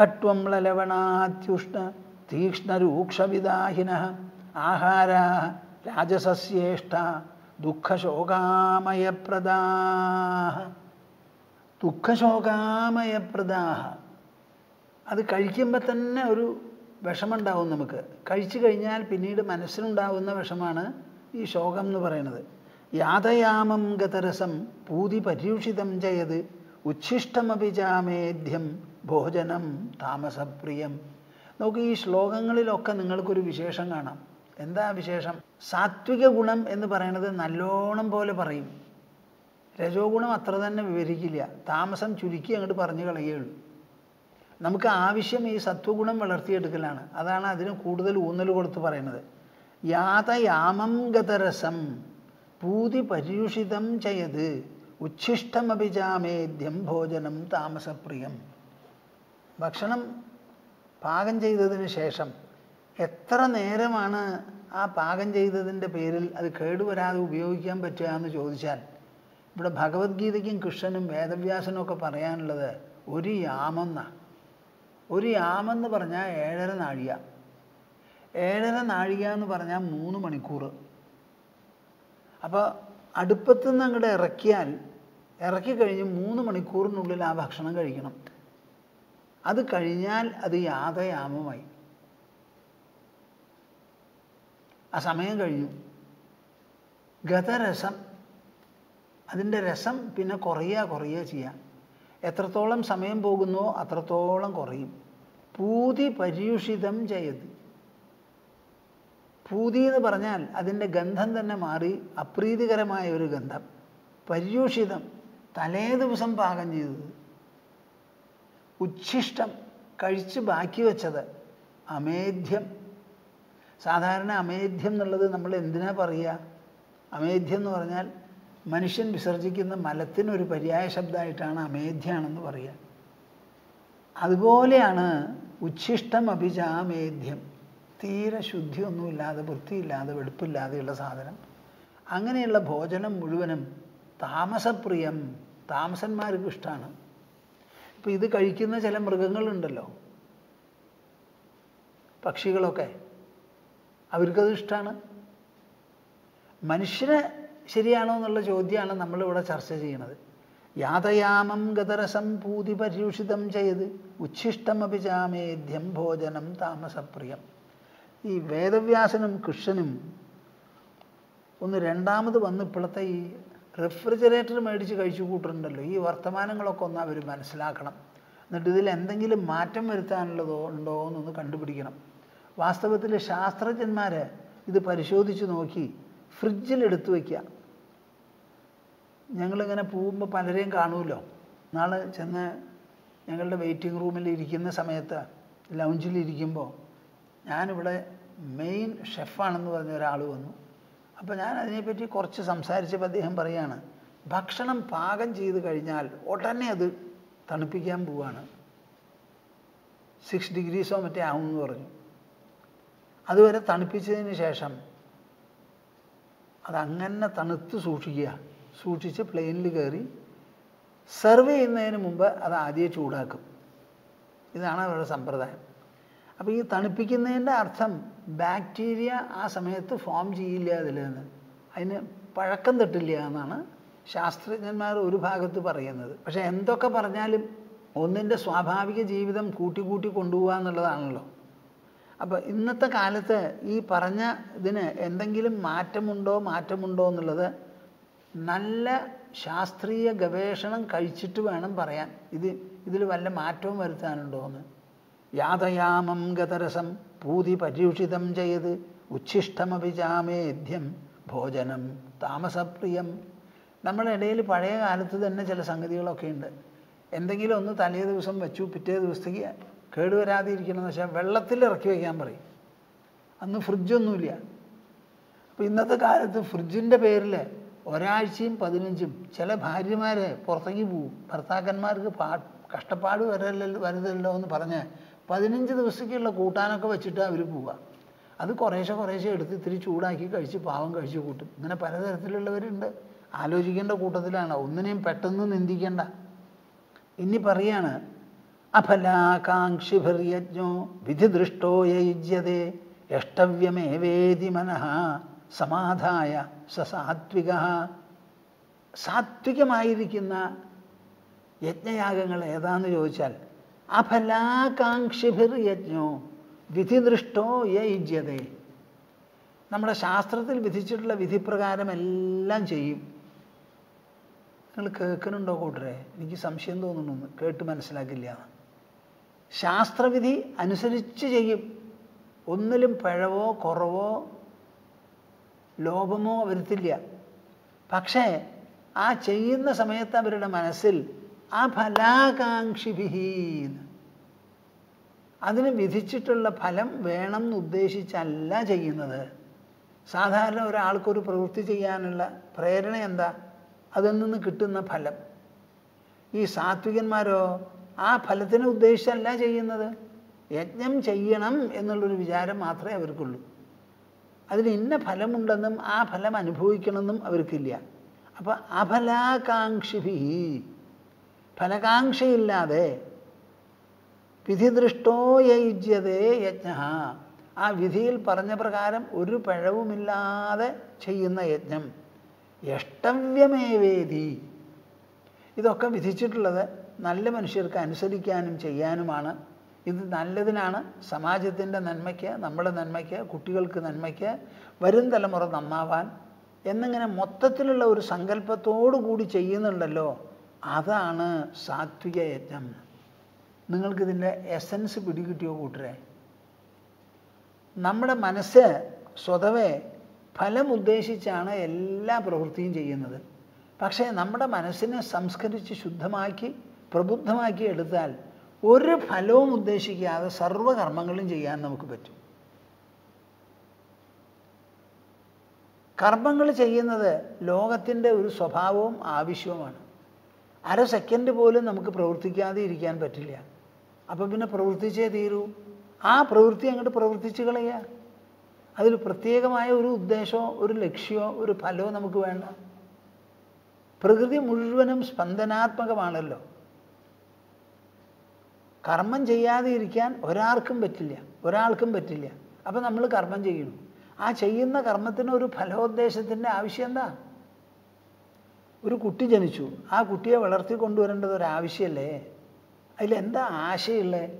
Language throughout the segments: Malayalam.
കട്വം ലലവണാത്യുഷ്ണ തീക്ഷ്ണരൂക്ഷവിദാഹിന ആഹാര രാജസസ്യേഷ്ട ദുഃഖശോകാമയപ്രദാഹ ദുഃഖശോകാമയപ്രദാഹ അത് കഴിക്കുമ്പോൾ തന്നെ ഒരു വിഷമുണ്ടാവും നമുക്ക്. കഴിച്ചു കഴിഞ്ഞാൽ പിന്നീട് മനസ്സിനുണ്ടാവുന്ന വിഷമാണ് ഈ ശോകം എന്ന് പറയുന്നത്. യാതയാമം ഗതരസം പൂതി പര്യൂഷിതം ചെയ്ത് ഉച്ഛിഷ്ടമഭിജാമേദ്യം ഭോജനം താമസപ്രിയം. നമുക്ക് ഈ ശ്ലോകങ്ങളിലൊക്കെ നിങ്ങൾക്കൊരു വിശേഷം കാണാം. എന്താ വിശേഷം? സാത്വിക ഗുണം എന്ന് പറയുന്നത് നല്ലോണം പോലെ പറയും. രജോ ഗുണം അത്ര തന്നെ വിവരിക്കില്ല. താമസം ചുരുക്കി അങ്ങോട്ട് പറഞ്ഞു കളയുള്ളൂ നമുക്ക് ആവശ്യം ഈ സത്വഗുണം വളർത്തിയെടുക്കലാണ്. അതാണ് അതിന് കൂടുതൽ ഊന്നൽ കൊടുത്ത് പറയുന്നത്. യാതയാമം ഗതരസം പൂതി പര്യൂഷിതം ചെയ്ത്. ഉച്ഛിഷ്ടമഭിജാമേദ്യം ഭോജനം താമസപ്രിയം. ഭക്ഷണം പാകം ചെയ്തതിന് ശേഷം എത്ര നേരമാണ് ആ പാകം ചെയ്തതിന്റെ പേരിൽ അത് കേടുവരാതെ ഉപയോഗിക്കാൻ പറ്റുക എന്ന് ചോദിച്ചാൽ ഇവിടെ ഭഗവത്ഗീതയ്ക്കും കൃഷ്ണനും വേദവ്യാസനും ഒക്കെ പറയാനുള്ളത് ഒരു യാമെന്ന. ഒരു യാമെന്ന് പറഞ്ഞാൽ ഏഴര നാഴിക. ഏഴര നാഴിക എന്ന് പറഞ്ഞാൽ മൂന്ന് മണിക്കൂർ. അപ്പോൾ അടുപ്പത്തുനിന്ന് അങ്ങോട്ട് ഇറക്കിയാൽ ഇറക്കി കഴിഞ്ഞ് മൂന്ന് മണിക്കൂറിനുള്ളിൽ ആ ഭക്ഷണം കഴിക്കണം. അത് കഴിഞ്ഞാൽ അത് യാതയാമമായി. ആ സമയം കഴിഞ്ഞു. ഗതരസം അതിന്റെ രസം പിന്നെ കുറയുക കുറയുക ചെയ്യാം. എത്രത്തോളം സമയം പോകുന്നോ അത്രത്തോളം കുറയും. പൂതി പര്യൂഷിതം ചെയ്ത് പൂതി എന്ന് പറഞ്ഞാൽ അതിന്റെ ഗന്ധം തന്നെ മാറി അപ്രീതികരമായ ഒരു ഗന്ധം. പര്യൂഷിതം തലേ ദിവസം പാകം ചെയ്തത്. ഉച്ഛിഷ്ടം കഴിച്ച് ബാക്കി വെച്ചത് അമേധ്യം. സാധാരണ അമേധ്യം എന്നുള്ളത് നമ്മൾ എന്തിനാ പറയുക? അമേധ്യം എന്ന് പറഞ്ഞാൽ മനുഷ്യൻ വിസർജിക്കുന്ന മലത്തിനൊരു പര്യായ ശബ്ദമായിട്ടാണ് അമേധ്യാണെന്ന് പറയുക. അതുപോലെയാണ് ഉച്ഛിഷ്ടം അഭിജാമേധ്യം തീരെ ശുദ്ധിയൊന്നുമില്ലാതെ വൃത്തിയില്ലാതെ വെടുപ്പില്ലാതെയുള്ള സാധനം. അങ്ങനെയുള്ള ഭോജനം മുഴുവനും താമസപ്രിയം താമസന്മാർക്ക് ഇഷ്ടമാണ് ഇപ്പം ഇത് കഴിക്കുന്ന ചില മൃഗങ്ങളുണ്ടല്ലോ. പക്ഷികളൊക്കെ അവർക്കത് ഇഷ്ടമാണ് മനുഷ്യന് ശരിയാണോ എന്നുള്ള ചോദ്യമാണ് നമ്മളിവിടെ ചർച്ച ചെയ്യുന്നത് യാതയാമം ഗതരസം പൂതി പര്യൂഷിതം ചെയ്ത് ഉച്ഛിഷ്ടമഭിജാമേദ്യം ഭോജനം താമസപ്രിയം. ഈ വേദവ്യാസനും കൃഷ്ണനും ഒന്ന് രണ്ടാമത് വന്ന് ഇപ്പോഴത്തെ ഈ റെഫ്രിജറേറ്റർ മേടിച്ച് കഴിച്ചു കൂട്ടുന്നുണ്ടല്ലോ. ഈ വർത്തമാനങ്ങളൊക്കെ ഒന്ന് അവർ മനസ്സിലാക്കണം. എന്നിട്ട് ഇതിൽ എന്തെങ്കിലും മാറ്റം വരുത്താനുള്ളതോ ഉണ്ടോ എന്നൊന്ന് കണ്ടുപിടിക്കണം. വാസ്തവത്തിൽ ശാസ്ത്രജ്ഞന്മാർ ഇത് പരിശോധിച്ച് നോക്കി ഫ്രിഡ്ജിൽ എടുത്തു വയ്ക്കുക ഞങ്ങളിങ്ങനെ പോകുമ്പോൾ പലരെയും കാണുമല്ലോ. നാളെ ചെന്ന് ഞങ്ങളുടെ വെയിറ്റിംഗ് റൂമിൽ ഇരിക്കുന്ന സമയത്ത് ലൗഞ്ചിലിരിക്കുമ്പോൾ ഞാനിവിടെ മെയിൻ ഷെഫാണെന്ന് പറഞ്ഞ ഒരാൾ വന്നു. അപ്പോൾ ഞാൻ അതിനെപ്പറ്റി കുറച്ച് സംസാരിച്ചപ്പോൾ അദ്ദേഹം പറയാണ് ഭക്ഷണം പാകം ചെയ്ത് കഴിഞ്ഞാൽ ഉടനെ അത് തണുപ്പിക്കാൻ പോവാണ്. സിക്സ് ഡിഗ്രീസോ മറ്റേ ആവുമെന്ന് പറഞ്ഞു. അതുവരെ തണുപ്പിച്ചതിന് ശേഷം അതങ്ങനെ തണുത്ത് സൂക്ഷിക്കുക. സൂക്ഷിച്ച് പ്ലെയിനിൽ കയറി സെർവ് ചെയ്യുന്നതിന് മുമ്പ് അത് ആദ്യം ചൂടാക്കും. ഇതാണ് അവരുടെ സമ്പ്രദായം. അപ്പോൾ ഈ തണുപ്പിക്കുന്നതിന്റെ അർത്ഥം ബാക്ടീരിയ ആ സമയത്ത് ഫോം ചെയ്യില്ല അതിൽ നിന്ന് അതിന് പഴക്കം തട്ടില്ല എന്നാണ് ശാസ്ത്രജ്ഞന്മാർ ഒരു ഭാഗത്ത് പറയുന്നത്. പക്ഷേ എന്തൊക്കെ പറഞ്ഞാലും ഒന്നിന്റെ സ്വാഭാവിക ജീവിതം കൂട്ടി കൂട്ടി കൊണ്ടുപോകുക എന്നുള്ളതാണല്ലോ. അപ്പോൾ ഇന്നത്തെ കാലത്ത് ഈ പറഞ്ഞ ഇതിന് എന്തെങ്കിലും മാറ്റമുണ്ടോ മാറ്റമുണ്ടോ എന്നുള്ളത് നല്ല ശാസ്ത്രീയ ഗവേഷണം കഴിച്ചിട്ട് വേണം പറയാൻ. ഇത് ഇതിൽ വല്ല മാറ്റവും വരുത്താനുണ്ടോ എന്ന്. യാതയാമം ഗതരസം പൂതി പര്യൂഷിതം ചെയ്ത് ഉച്ഛിഷ്ടമഭിജാമേദ്യം ഭോജനം താമസപ്രിയം. നമ്മുടെ ഇടയിൽ പഴയ കാലത്ത് തന്നെ ചില സംഗതികളൊക്കെ ഉണ്ട്. എന്തെങ്കിലും ഒന്ന് തലേ ദിവസം വെച്ചു പിറ്റേ ദിവസത്തേക്ക് കേടുവരാതിരിക്കണമെന്ന് വെച്ചാൽ വെള്ളത്തിൽ ഇറക്കി വയ്ക്കാൻ പറയും. അന്ന് ഫ്രിഡ്ജൊന്നുമില്ല. അപ്പോൾ ഇന്നത്തെ കാലത്ത് ഫ്രിഡ്ജിന്റെ പേരിൽ ഒരാഴ്ചയും പതിനഞ്ചും ചില ഭാര്യമാരെ പുറത്തേക്ക് പോവും. ഭർത്താക്കന്മാർക്ക് പാ കഷ്ടപ്പാട് വരല്ലോ വരുതല്ലോ എന്ന് പറഞ്ഞ് പതിനഞ്ച് ദിവസത്തേക്കുള്ള കൂട്ടാനൊക്കെ വെച്ചിട്ട് അവർ പോവുക അത് കുറേശ്ശെ കുറേശ്ശെ എടുത്ത് ഇത്തിരി ചൂടാക്കി കഴിച്ച് പാവം കഴിച്ച് കൂട്ടും. ഇങ്ങനെ പലതരത്തിലുള്ളവരുണ്ട്. ആലോചിക്കേണ്ട കൂട്ടത്തിലാണ്. ഒന്നിനെയും പെട്ടെന്ന് നിന്ദിക്കേണ്ട. ഇനി പറയാണ് അഫലാകാംക്ഷിഭിർയജ്ഞോ വിധിദൃഷ്ടോ യയുജ്യതേ യഷ്ടവ്യമേവേദി മനഃ സമാധായ സസാത്വിക. സാത്വികമായിരിക്കുന്ന യജ്ഞയാഗങ്ങൾ ഏതാന്ന് ചോദിച്ചാൽ അഫലാകാംക്ഷിഭിർ യജ്ഞോ വിധിദൃഷ്ടോ യജ്യതേ. നമ്മുടെ ശാസ്ത്രത്തിൽ വിധിച്ചിട്ടുള്ള വിധിപ്രകാരം എല്ലാം ചെയ്യും. നിങ്ങൾ കേൾക്കുന്നുണ്ടോ കൂട്ടരെ? എനിക്ക് സംശയം തോന്നുന്നു. കേട്ട് മനസ്സിലാക്കില്ല. ശാസ്ത്രവിധി അനുസരിച്ച് ചെയ്യും. ഒന്നിലും പിഴവോ കുറവോ ലോപമോ വരുത്തില്ല. പക്ഷേ ആ ചെയ്യുന്ന സമയത്ത് അവരുടെ മനസ്സിൽ ആ ഫലാകാംക്ഷിഭിഹീന്ന് അതിന് വിധിച്ചിട്ടുള്ള ഫലം വേണം എന്ന് ഉദ്ദേശിച്ചല്ല ചെയ്യുന്നത്. സാധാരണ ഒരാൾക്കൊരു പ്രവൃത്തി ചെയ്യാനുള്ള പ്രേരണ എന്താ? അതിൽ നിന്ന് കിട്ടുന്ന ഫലം. ഈ സാത്വികന്മാരോ ആ ഫലത്തിനെ ഉദ്ദേശിച്ചല്ല ചെയ്യുന്നത്. യജ്ഞം ചെയ്യണം എന്നുള്ളൊരു വിചാരം മാത്രമേ അവർക്കുള്ളൂ. അതിന് ഇന്ന ഫലമുണ്ടെന്നും ആ ഫലം അനുഭവിക്കണമെന്നും അവർക്കില്ല. അപ്പോൾ അഫലാകാംക്ഷിഭി ഫലകാംക്ഷയില്ലാതെ വിധിദൃഷ്ടോ യജ്യതേ യജ്ഞ. ആ വിധിയിൽ പറഞ്ഞ പ്രകാരം ഒരു പഴവുമില്ലാതെ ചെയ്യുന്ന യജ്ഞം. യഷ്ടവ്യമേവേദി. ഇതൊക്കെ വിധിച്ചിട്ടുള്ളത് നല്ല മനുഷ്യർക്ക് അനുസരിക്കാനും ചെയ്യാനുമാണ്. ഇത് നല്ലതിനാണ്. സമാജത്തിന്റെ നന്മയ്ക്ക് നമ്മുടെ നന്മയ്ക്ക് കുട്ടികൾക്ക് നന്മയ്ക്ക് വരും തലമുറ നന്നാവാൻ എന്നിങ്ങനെ മൊത്തത്തിലുള്ള ഒരു സങ്കല്പത്തോടു കൂടി ചെയ്യുന്നുണ്ടല്ലോ. അതാണ് സാത്വിക യജ്ഞം നിങ്ങൾക്കിതിന്റെ എസൻസ് പിടികിട്ടിയോ കൂട്ടരെ? നമ്മുടെ മനസ്സ് സ്വതവേ ഫലം ഉദ്ദേശിച്ചാണ് എല്ലാ പ്രവൃത്തിയും ചെയ്യുന്നത്. പക്ഷേ നമ്മുടെ മനസ്സിനെ സംസ്കരിച്ച് ശുദ്ധമാക്കി പ്രബുദ്ധമാക്കി എടുത്താൽ ഒരു ഫലവും ഉദ്ദേശിക്കാതെ സർവകർമ്മങ്ങളും ചെയ്യാൻ നമുക്ക് പറ്റും. കർമ്മങ്ങൾ ചെയ്യുന്നത് ലോകത്തിന്റെ ഒരു സ്വഭാവവും ആവശ്യവുമാണ്. അര സെക്കൻഡ് പോലും നമുക്ക് പ്രവർത്തിക്കാതെ ഇരിക്കാൻ പറ്റില്ല. അപ്പം പിന്നെ പ്രവർത്തിച്ചേ തീരൂ. ആ പ്രവൃത്തി അങ്ങോട്ട് പ്രവർത്തിച്ച് കളയുക അതിൽ പ്രത്യേകമായ ഒരു ഉദ്ദേശമോ ഒരു ലക്ഷ്യമോ ഒരു ഫലമോ നമുക്ക് വേണ്ട. പ്രകൃതി മുഴുവനും സ്പന്ദനാത്മകമാണല്ലോ. കർമ്മം ചെയ്യാതെ ഇരിക്കാൻ ഒരാൾക്കും പറ്റില്ല. ഒരാൾക്കും പറ്റില്ല. അപ്പം നമ്മൾ കർമ്മം ചെയ്യണം ആ ചെയ്യുന്ന കർമ്മത്തിന് ഒരു ഫലോദ്ദേശത്തിന്റെ ആവശ്യം എന്താ? ഒരു കുട്ടി ജനിച്ചു. ആ കുട്ടിയെ വളർത്തി കൊണ്ടുവരേണ്ടത് ഒരു ആവശ്യമല്ലേ അതിലെന്താ ആശയമുള്ളത്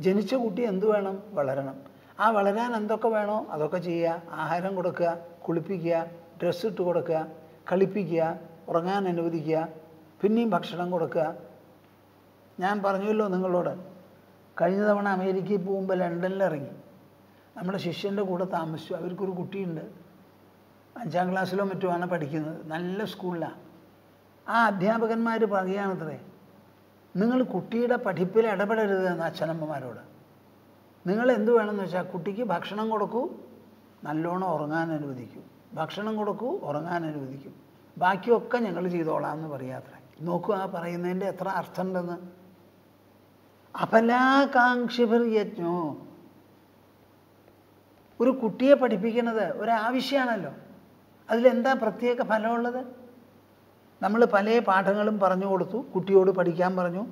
ജനിച്ച കുട്ടി എന്തു വേണം? വളരണം. ആ വളരാൻ എന്തൊക്കെ വേണോ അതൊക്കെ ചെയ്യുക. ആഹാരം കൊടുക്കുക കുളിപ്പിക്കുക ഡ്രസ്സ് ഇട്ട് കൊടുക്കുക കളിപ്പിക്കുക ഉറങ്ങാൻ അനുവദിക്കുക പിന്നെയും ഭക്ഷണം കൊടുക്കുക. ഞാൻ പറഞ്ഞല്ലോ നിങ്ങളോട് കഴിഞ്ഞ തവണ അമേരിക്കയിൽ പോകുമ്പോൾ ലണ്ടനിൽ ഇറങ്ങി നമ്മുടെ ശിഷ്യന്റെ കൂടെ താമസിച്ചു. അവർക്കൊരു കുട്ടിയുണ്ട്. അഞ്ചാം ക്ലാസ്സിലോ മറ്റുമാണ് പഠിക്കുന്നത്. നല്ല സ്കൂളിലാണ് ആ അധ്യാപകന്മാർ പറയുകയാണത്രേ നിങ്ങൾ കുട്ടിയുടെ പഠിപ്പിൽ ഇടപെടരുത് എന്ന അച്ഛനമ്മമാരോട്. നിങ്ങൾ എന്ത് വേണമെന്ന് വെച്ചാൽ കുട്ടിക്ക് ഭക്ഷണം കൊടുക്കൂ നല്ലോണം ഉറങ്ങാൻ അനുവദിക്കൂ. ഭക്ഷണം കൊടുക്കൂ ഉറങ്ങാൻ അനുവദിക്കും. ബാക്കിയൊക്കെ ഞങ്ങൾ ചെയ്തോളാം എന്ന് പറയാത്രേ. നോക്കൂ ആ പറയുന്നതിന്റെ എത്ര അർത്ഥമുണ്ടെന്ന്. അപലാകാംക്ഷിഭർ യജ്ഞോ. ഒരു കുട്ടിയെ പഠിപ്പിക്കുന്നത് ഒരാവശ്യമാണല്ലോ അതിലെന്താ പ്രത്യേക ഫലമുള്ളത്? നമ്മൾ പല പാഠങ്ങളും പറഞ്ഞു കൊടുത്തു. കുട്ടിയോട് പഠിക്കാൻ പറഞ്ഞു.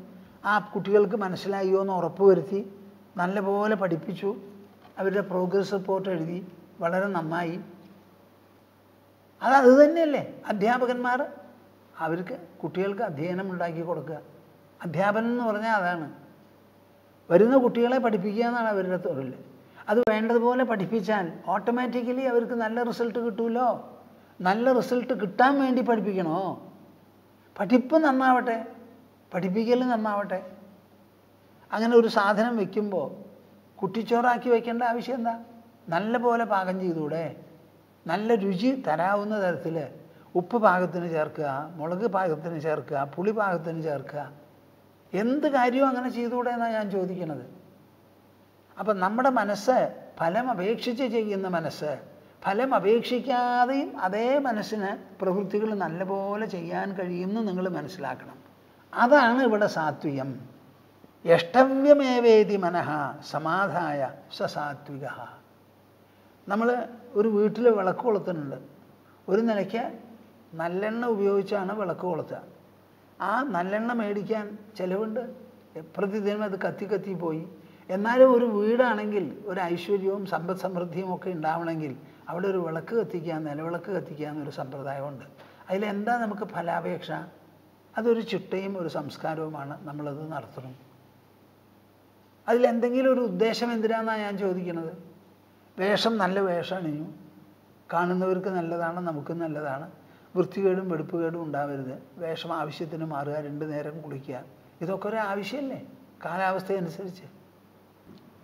ആ കുട്ടികൾക്ക് മനസ്സിലായോ എന്ന് ഉറപ്പ് വരുത്തി നല്ലപോലെ പഠിപ്പിച്ചു. അവരുടെ പ്രോഗ്രസ് റിപ്പോർട്ട് എഴുതി. വളരെ നന്നായി. അത് അത് തന്നെയല്ലേ? അധ്യാപകന്മാർ അവർക്ക് കുട്ടികൾക്ക് അധ്യയനം ഉണ്ടാക്കി കൊടുക്കുക. അധ്യാപനം എന്ന് പറഞ്ഞാൽ അതാണ്. വരുന്ന കുട്ടികളെ പഠിപ്പിക്കുക എന്നാണ് അവരുടെ തൊഴിൽ അത് വേണ്ടതുപോലെ പഠിപ്പിച്ചാൽ ഓട്ടോമാറ്റിക്കലി അവർക്ക് നല്ല റിസൾട്ട് കിട്ടുമല്ലോ നല്ല റിസൾട്ട് കിട്ടാൻ വേണ്ടി പഠിപ്പിക്കണോ? പഠിപ്പ് നന്നാവട്ടെ പഠിപ്പിക്കൽ നന്നാവട്ടെ. അങ്ങനെ ഒരു സാധനം വെക്കുമ്പോൾ കുട്ടിച്ചോറാക്കി വെക്കേണ്ട ആവശ്യം എന്താ? നല്ല പോലെ പാകം ചെയ്തൂടെ. നല്ല രുചി തരാവുന്ന തരത്തിൽ ഉപ്പ് പാകത്തിന് ചേർക്കുക മുളക് പാകത്തിന് ചേർക്കുക പുളി പാകത്തിന് ചേർക്കുക. എന്ത് കാര്യവും അങ്ങനെ ചെയ്തുകൂടെ എന്നാണ് ഞാൻ ചോദിക്കുന്നത് അപ്പം നമ്മുടെ മനസ്സ് ഫലം അപേക്ഷിച്ച് ചെയ്യുന്ന മനസ്സ് ഫലം അപേക്ഷിക്കാതെയും അതേ മനസ്സിന് പ്രവൃത്തികൾ നല്ലപോലെ ചെയ്യാൻ കഴിയുമെന്ന് നിങ്ങൾ മനസ്സിലാക്കണം. അതാണ് ഇവിടെ സാത്വികം. യഷ്ടവ്യമേവേതി മനഃ സമാധായ സസാത്വിക. നമ്മൾ ഒരു വീട്ടിൽ വിളക്ക് കൊളുത്തുന്നുണ്ട്. ഒരു നിലയ്ക്ക് നല്ലെണ്ണ ഉപയോഗിച്ചാണ് വിളക്ക് കൊളുത്തുക. ആ നല്ലെണ്ണ മേടിക്കാൻ ചിലവുണ്ട്. പ്രതിദിനം അത് കത്തി കത്തി പോയി. എന്നാലും ഒരു വീടാണെങ്കിൽ ഒരു ഐശ്വര്യവും സമ്പദ് സമൃദ്ധിയും ഒക്കെ ഉണ്ടാവണമെങ്കിൽ അവിടെ ഒരു വിളക്ക് കത്തിക്കുക നിലവിളക്ക് കത്തിക്കുക എന്നൊരു സമ്പ്രദായമുണ്ട്. അതിലെന്താ നമുക്ക് ഫലാപേക്ഷ? അതൊരു ചിട്ടയും ഒരു സംസ്കാരവുമാണ് നമ്മളത് നടത്തണം അതിലെന്തെങ്കിലും ഒരു ഉദ്ദേശം എന്തിനാണെന്നാണ് ഞാൻ ചോദിക്കുന്നത്? വേഷം നല്ല വേഷം അണിഞ്ഞു കാണുന്നവർക്ക് നല്ലതാണ് നമുക്കും നല്ലതാണ്. വൃത്തികേടും വെടുപ്പുകേടും ഉണ്ടാവരുത്. വേഷം ആവശ്യത്തിന് മാറുക രണ്ട് നേരം കുളിക്കുക. ഇതൊക്കെ ഒരു ആവശ്യമല്ലേ? കാലാവസ്ഥയനുസരിച്ച്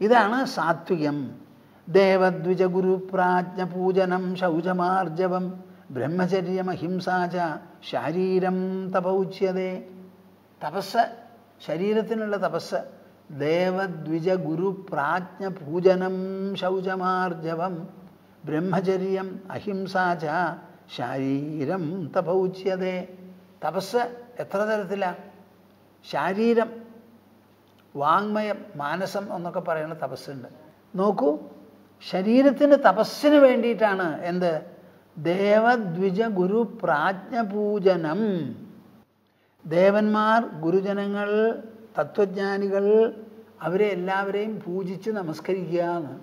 ഇതാണ് സാത്വികം. ദേവദ്വിജ ഗുരുപ്രാജ്ഞ പൂജനം ശൗചമാർജവം ബ്രഹ്മചര്യമഹിംസാച ശാരീരം തപൗച്യതേ. തപസ് ശരീരത്തിനുള്ള തപസ് ദേവദ്വിജ ഗുരു പ്രാജ്ഞ പൂജനം ശൗചമാർജവം ബ്രഹ്മചര്യം അഹിംസാച ശാരീരം തപൗച്യതേ. തപസ് എത്ര തരത്തിലാണ് ശാരീരം വാങ്മയം മാനസം എന്നൊക്കെ പറയുന്ന തപസ്സുണ്ട്. നോക്കൂ ശരീരത്തിന് തപസ്സിന് വേണ്ടിയിട്ടാണ് എന്ത്? ദേവദ്വിജ ഗുരു പ്രാജ്ഞപൂജനം ദേവന്മാർ ഗുരുജനങ്ങൾ തത്വജ്ഞാനികൾ അവരെ എല്ലാവരെയും പൂജിച്ച് നമസ്കരിക്കുക എന്ന്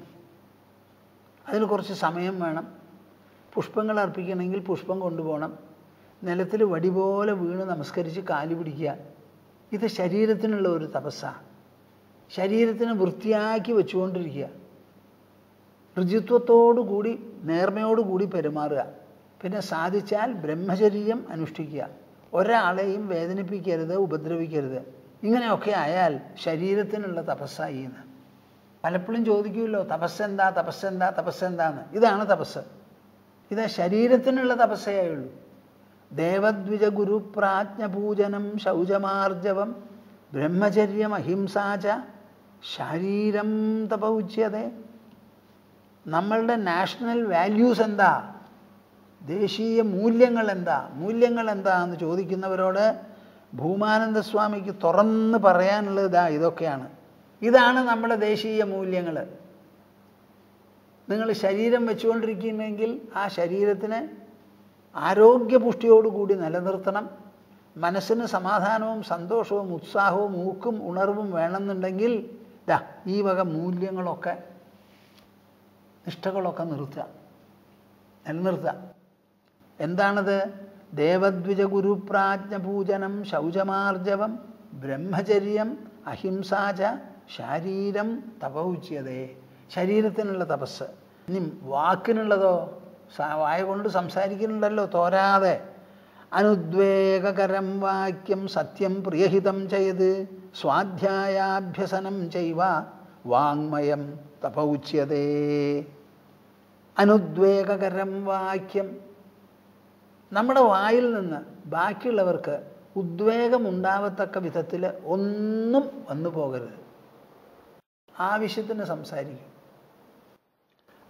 അതിന് കുറച്ച് സമയം വേണം. പുഷ്പങ്ങൾ അർപ്പിക്കണമെങ്കിൽ പുഷ്പം കൊണ്ടുപോകണം. നിലത്തിൽ വടി പോലെ വീണ് നമസ്കരിച്ച് കാലി പിടിക്കുക. ഇത് ശരീരത്തിനുള്ള ഒരു തപസ്സാണ് ശരീരത്തിന് വൃത്തിയാക്കി വെച്ചുകൊണ്ടിരിക്കുക. ഋജുത്വത്തോടുകൂടി നേർമയോടുകൂടി പെരുമാറുക. പിന്നെ സാധിച്ചാൽ ബ്രഹ്മചര്യം അനുഷ്ഠിക്കുക. ഒരാളെയും വേദനിപ്പിക്കരുത് ഉപദ്രവിക്കരുത്. ഇങ്ങനെയൊക്കെ ആയാൽ ശരീരത്തിനുള്ള തപസ്സായി എന്ന്. പലപ്പോഴും ചോദിക്കുമല്ലോ തപസ്സെന്താ തപസ്സെന്താ തപസ്സെന്താന്ന്. ഇതാണ് തപസ് ഇത് ശരീരത്തിനുള്ള തപസ്സയേ ഉള്ളൂ ദേവദ്വിജ ഗുരു പ്രാജ്ഞ പൂജനം ശൗചമാർജവം ബ്രഹ്മചര്യം അഹിംസാച ശരീരം തപൗച്യതേ. നമ്മളുടെ നാഷണൽ വാല്യൂസ് എന്താ? ദേശീയ മൂല്യങ്ങൾ എന്താ? മൂല്യങ്ങൾ എന്താ എന്ന് ചോദിക്കുന്നവരോട് ഭൂമാനന്ദ സ്വാമിക്ക് തുറന്ന് പറയാനുള്ളത് ഇതാ ഇതൊക്കെയാണ്. ഇതാണ് നമ്മുടെ ദേശീയ മൂല്യങ്ങൾ. നിങ്ങൾ ശരീരം വെച്ചുകൊണ്ടിരിക്കുന്നെങ്കിൽ ആ ശരീരത്തിന് ആരോഗ്യപുഷ്ടിയോടുകൂടി നിലനിർത്തണം. മനസ്സിന് സമാധാനവും സന്തോഷവും ഉത്സാഹവും ഊക്കും ഉണർവും വേണമെന്നുണ്ടെങ്കിൽ ഈ വക മൂല്യങ്ങളൊക്കെ നിഷ്ഠകളൊക്കെ നിർത്തുക. നിലനിർത്തുക. എന്താണത്? ദേവദ്വിജ ഗുരുപ്രാജ്ഞ പൂജനം ശൗചമാർജവം ബ്രഹ്മചര്യം അഹിംസാച ശാരീരം തപൗച്യതേ. ശരീരത്തിനുള്ള തപസ്. ഇനി വാക്കിനുള്ളതോ വായ കൊണ്ട് സംസാരിക്കുന്നുണ്ടല്ലോ തോരാതെ. അനുദ്വേഗകരം വാക്യം സത്യം പ്രിയഹിതം ചെയ്ത് സ്വാധ്യായാഭ്യസനം ചെയ്വ. വാങ്മയം തപൗച്യതേ. അനുദ്വേഗകരം വാക്യം. നമ്മുടെ വായിൽ നിന്ന് ബാക്കിയുള്ളവർക്ക് ഉദ്വേഗം ഉണ്ടാവത്തക്ക വിധത്തിൽ ഒന്നും വന്നു പോകരുത്. ആവശ്യത്തിന് സംസാരിക്കും.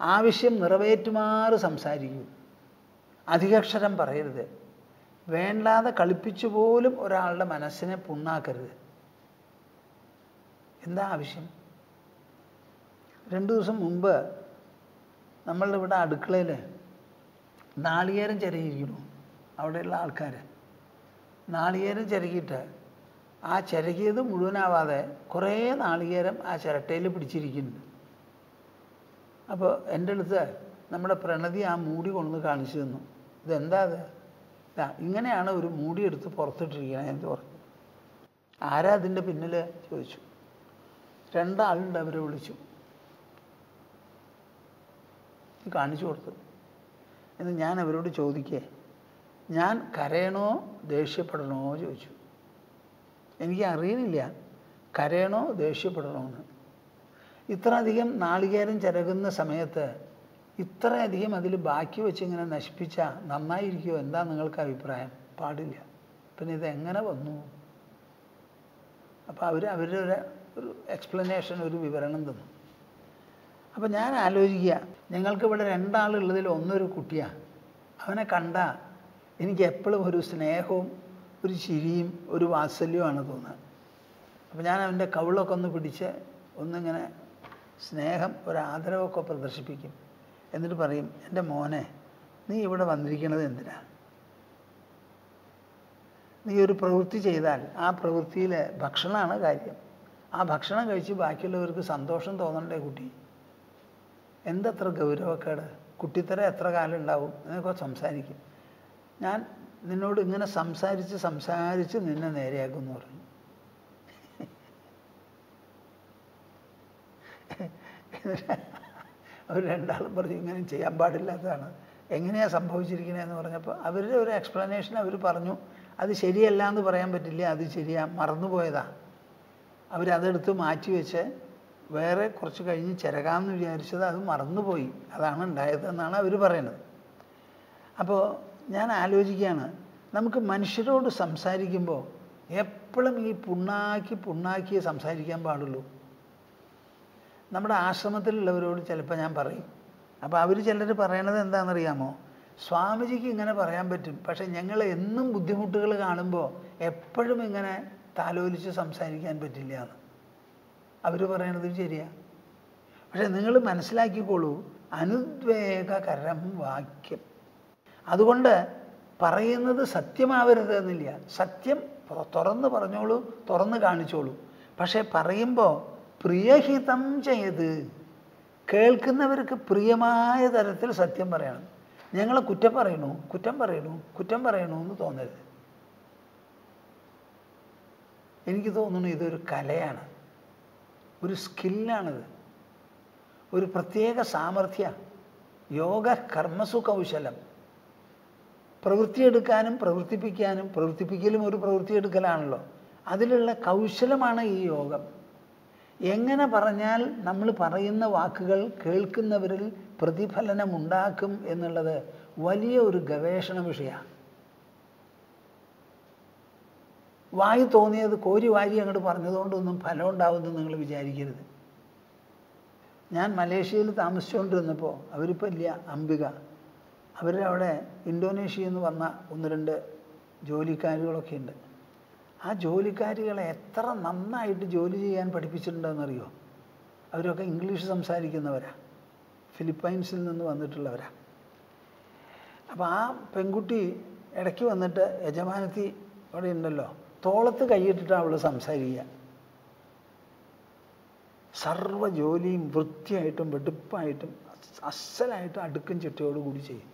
ആവശ്യം നിറവേറ്റുമാറ് സംസാരിക്കൂ. അധികക്ഷരം പറയരുത്. വേണ്ടാതെ കളിപ്പിച്ചു പോലും ഒരാളുടെ മനസ്സിനെ പുണ്ണാക്കരുത്. എന്താ ആവശ്യം? രണ്ടു ദിവസം മുമ്പ് നമ്മളുടെ ഇവിടെ അടുക്കളയിൽ നാളികേരം ചിരകിയിരിക്കുന്നു. അവിടെയുള്ള ആൾക്കാർ നാളികേരം ചിരകിയിട്ട് ആ ചിരകിയത് മുഴുവനാവാതെ കുറേ നാളികേരം ആ ചിരട്ടയിൽ പിടിച്ചിരിക്കുന്നുണ്ട് അപ്പോൾ എന്റെ അടുത്ത് നമ്മുടെ പ്രണതി ആ മൂടി കൊണ്ടുവന്ന് കാണിച്ചു തന്നു. ഇതെന്താ അത്? ഇങ്ങനെയാണ് ഒരു മൂടി എടുത്ത് പുറത്തിട്ടിരിക്കുന്നത് എന്ന് പറഞ്ഞു. ആരാ അതിന്റെ പിന്നിൽ ചോദിച്ചു. രണ്ടാളുണ്ട് അവരെ വിളിച്ചു. കാണിച്ചു കൊടുത്തു എന്ന് ഞാൻ അവരോട് ചോദിക്കേ ഞാൻ കരയണോ ദേഷ്യപ്പെടണോ? ചോദിച്ചു. എനിക്ക് അറിയുന്നില്ല കരയണോ ദേഷ്യപ്പെടണോ? എന്ന്. ഇത്ര അധികം നാളികേരം ചിരകുന്ന സമയത്ത് ഇത്രയധികം അതിൽ ബാക്കി വെച്ച് ഇങ്ങനെ നശിപ്പിച്ചാൽ നന്നായിരിക്കുമോ എന്താ നിങ്ങൾക്ക് അഭിപ്രായം? പാടില്ല. പിന്നെ ഇതെങ്ങനെ വന്നു? അപ്പോൾ അവർ അവരുടെ ഒരു എക്സ്പ്ലനേഷൻ ഒരു വിവരണം തന്നു. അപ്പം ഞാൻ ആലോചിക്കുക ഞങ്ങൾക്ക് ഇവിടെ രണ്ടാളുള്ളതിൽ ഒന്നൊരു കുട്ടിയാണ് അവനെ കണ്ട എനിക്ക് എപ്പോഴും ഒരു സ്നേഹവും ഒരു ചിരിയും ഒരു വാത്സല്യവുമാണ് തോന്നുന്നത്. അപ്പം ഞാൻ അവന്റെ കവിളൊക്കെ ഒന്ന് പിടിച്ച് ഒന്നിങ്ങനെ സ്നേഹം ഒരാദരവൊക്കെ പ്രദർശിപ്പിക്കും. എന്നിട്ട് പറയും എന്റെ മോനെ നീ ഇവിടെ വന്നിരിക്കുന്നത് എന്തിനാ? നീ ഒരു പ്രവൃത്തി ചെയ്താൽ ആ പ്രവൃത്തിയിൽ ഭക്ഷണമാണ് കാര്യം. ആ ഭക്ഷണം കഴിച്ച് ബാക്കിയുള്ളവർക്ക് സന്തോഷം തോന്നണ്ടേ കുട്ടി? എന്തത്ര ഗൗരവക്കേട്? കുട്ടിത്തരം എത്ര കാലം ഉണ്ടാവും എന്നൊക്കെ സംസാരിക്കും. ഞാൻ നിന്നോട് ഇങ്ങനെ സംസാരിച്ച് സംസാരിച്ച് നിന്നെ നേരെയാക്കും എന്ന് പറഞ്ഞു. അവർ രണ്ടാളും പറഞ്ഞു ഇങ്ങനെ ചെയ്യാൻ പാടില്ലാത്തതാണ്. എങ്ങനെയാണ് സംഭവിച്ചിരിക്കണതെന്ന് പറഞ്ഞപ്പോൾ അവരുടെ ഒരു എക്സ്പ്ലനേഷൻ അവർ പറഞ്ഞു. അത് ശരിയല്ല എന്ന് പറയാൻ പറ്റില്ല അത് ശരിയാ മറന്നുപോയതാ. അവരതെടുത്ത് മാറ്റി വെച്ച് വേറെ കുറച്ച് കഴിഞ്ഞ് ചിരകാമെന്ന് വിചാരിച്ചത് അത് മറന്നുപോയി. അതാണ് ഉണ്ടായത് എന്നാണ് അവർ പറയുന്നത്. അപ്പോൾ ഞാൻ ആലോചിക്കുകയാണ് നമുക്ക് മനുഷ്യരോട് സംസാരിക്കുമ്പോൾ എപ്പോഴും ഈ പുണ്ണാക്കി പുണ്ണാക്കിയേ സംസാരിക്കാൻ പാടുള്ളൂ. നമ്മുടെ ആശ്രമത്തിലുള്ളവരോട് ചിലപ്പോൾ ഞാൻ പറയും. അപ്പോൾ അവർ ചിലർ പറയണത് എന്താണെന്നറിയാമോ? സ്വാമിജിക്ക് ഇങ്ങനെ പറയാൻ പറ്റും. പക്ഷെ ഞങ്ങൾ എന്നും ബുദ്ധിമുട്ടുകൾ കാണുമ്പോൾ എപ്പോഴും ഇങ്ങനെ താലോലിച്ച് സംസാരിക്കാൻ പറ്റില്ല എന്ന്. അവർ പറയണത് ശരിയാ. പക്ഷെ നിങ്ങൾ മനസ്സിലാക്കിക്കോളൂ അനുദ്വേഗകരം വാക്യം. അതുകൊണ്ട് പറയുന്നത് സത്യമാവരുത് എന്നില്ല സത്യം തുറന്ന് പറഞ്ഞോളൂ തുറന്ന് കാണിച്ചോളൂ. പക്ഷെ പറയുമ്പോൾ പ്രിയഹിതം ചെയ്ത് കേൾക്കുന്നവർക്ക് പ്രിയമായ തരത്തിൽ സത്യം പറയണം. ഞങ്ങളെ കുറ്റം പറയണു കുറ്റം പറയണു കുറ്റം പറയണു എന്ന് തോന്നരുത്. എനിക്ക് തോന്നുന്നു ഇതൊരു കലയാണ്. ഒരു സ്കില്ലാണത്. ഒരു പ്രത്യേക സാമർഥ്യ. യോഗ കർമ്മസു കൗശലം. പ്രവൃത്തിയെടുക്കാനും പ്രവർത്തിപ്പിക്കാനും പ്രവർത്തിപ്പിക്കലും ഒരു പ്രവൃത്തിയെടുക്കലാണല്ലോ. അതിലുള്ള കൗശലമാണ് ഈ യോഗം. എങ്ങനെ പറഞ്ഞാൽ നമ്മൾ പറയുന്ന വാക്കുകൾ കേൾക്കുന്നവരിൽ പ്രതിഫലനമുണ്ടാക്കും എന്നുള്ളത് വലിയ ഒരു ഗവേഷണ വിഷയമാണ്. വായി തോന്നിയത് കോരി വാരി അങ്ങോട്ട് പറഞ്ഞതുകൊണ്ടൊന്നും ഫലം ഉണ്ടാവുമെന്ന് നിങ്ങൾ വിചാരിക്കരുത്. ഞാൻ മലേഷ്യയിൽ താമസിച്ചുകൊണ്ടിരുന്നപ്പോൾ അവരിപ്പോൾ ഇല്ല അംബിക. അവരുടെ അവിടെ ഇന്തോനേഷ്യയിൽ നിന്ന് വന്ന ഒന്ന് രണ്ട് ജോലിക്കാരികളൊക്കെ ഉണ്ട്. ആ ജോലിക്കാരികളെ എത്ര നന്നായിട്ട് ജോലി ചെയ്യാൻ പഠിപ്പിച്ചിട്ടുണ്ടെന്നറിയോ? അവരൊക്കെ ഇംഗ്ലീഷ് സംസാരിക്കുന്നവരാ. ഫിലിപ്പൈൻസിൽ നിന്ന് വന്നിട്ടുള്ളവരാ. അപ്പോൾ ആ പെൺകുട്ടി ഇടയ്ക്ക് വന്നിട്ട് യജമാനത്തി അവിടെ ഉണ്ടല്ലോ. തോളത്ത് കൈയിട്ടിട്ടാണ് അവൾ സംസാരിക്കുക. സർവ ജോലിയും വൃത്തിയായിട്ടും വെടുപ്പായിട്ടും അസലായിട്ടും അടുക്കും ചിട്ടയോടുകൂടി ചെയ്യും.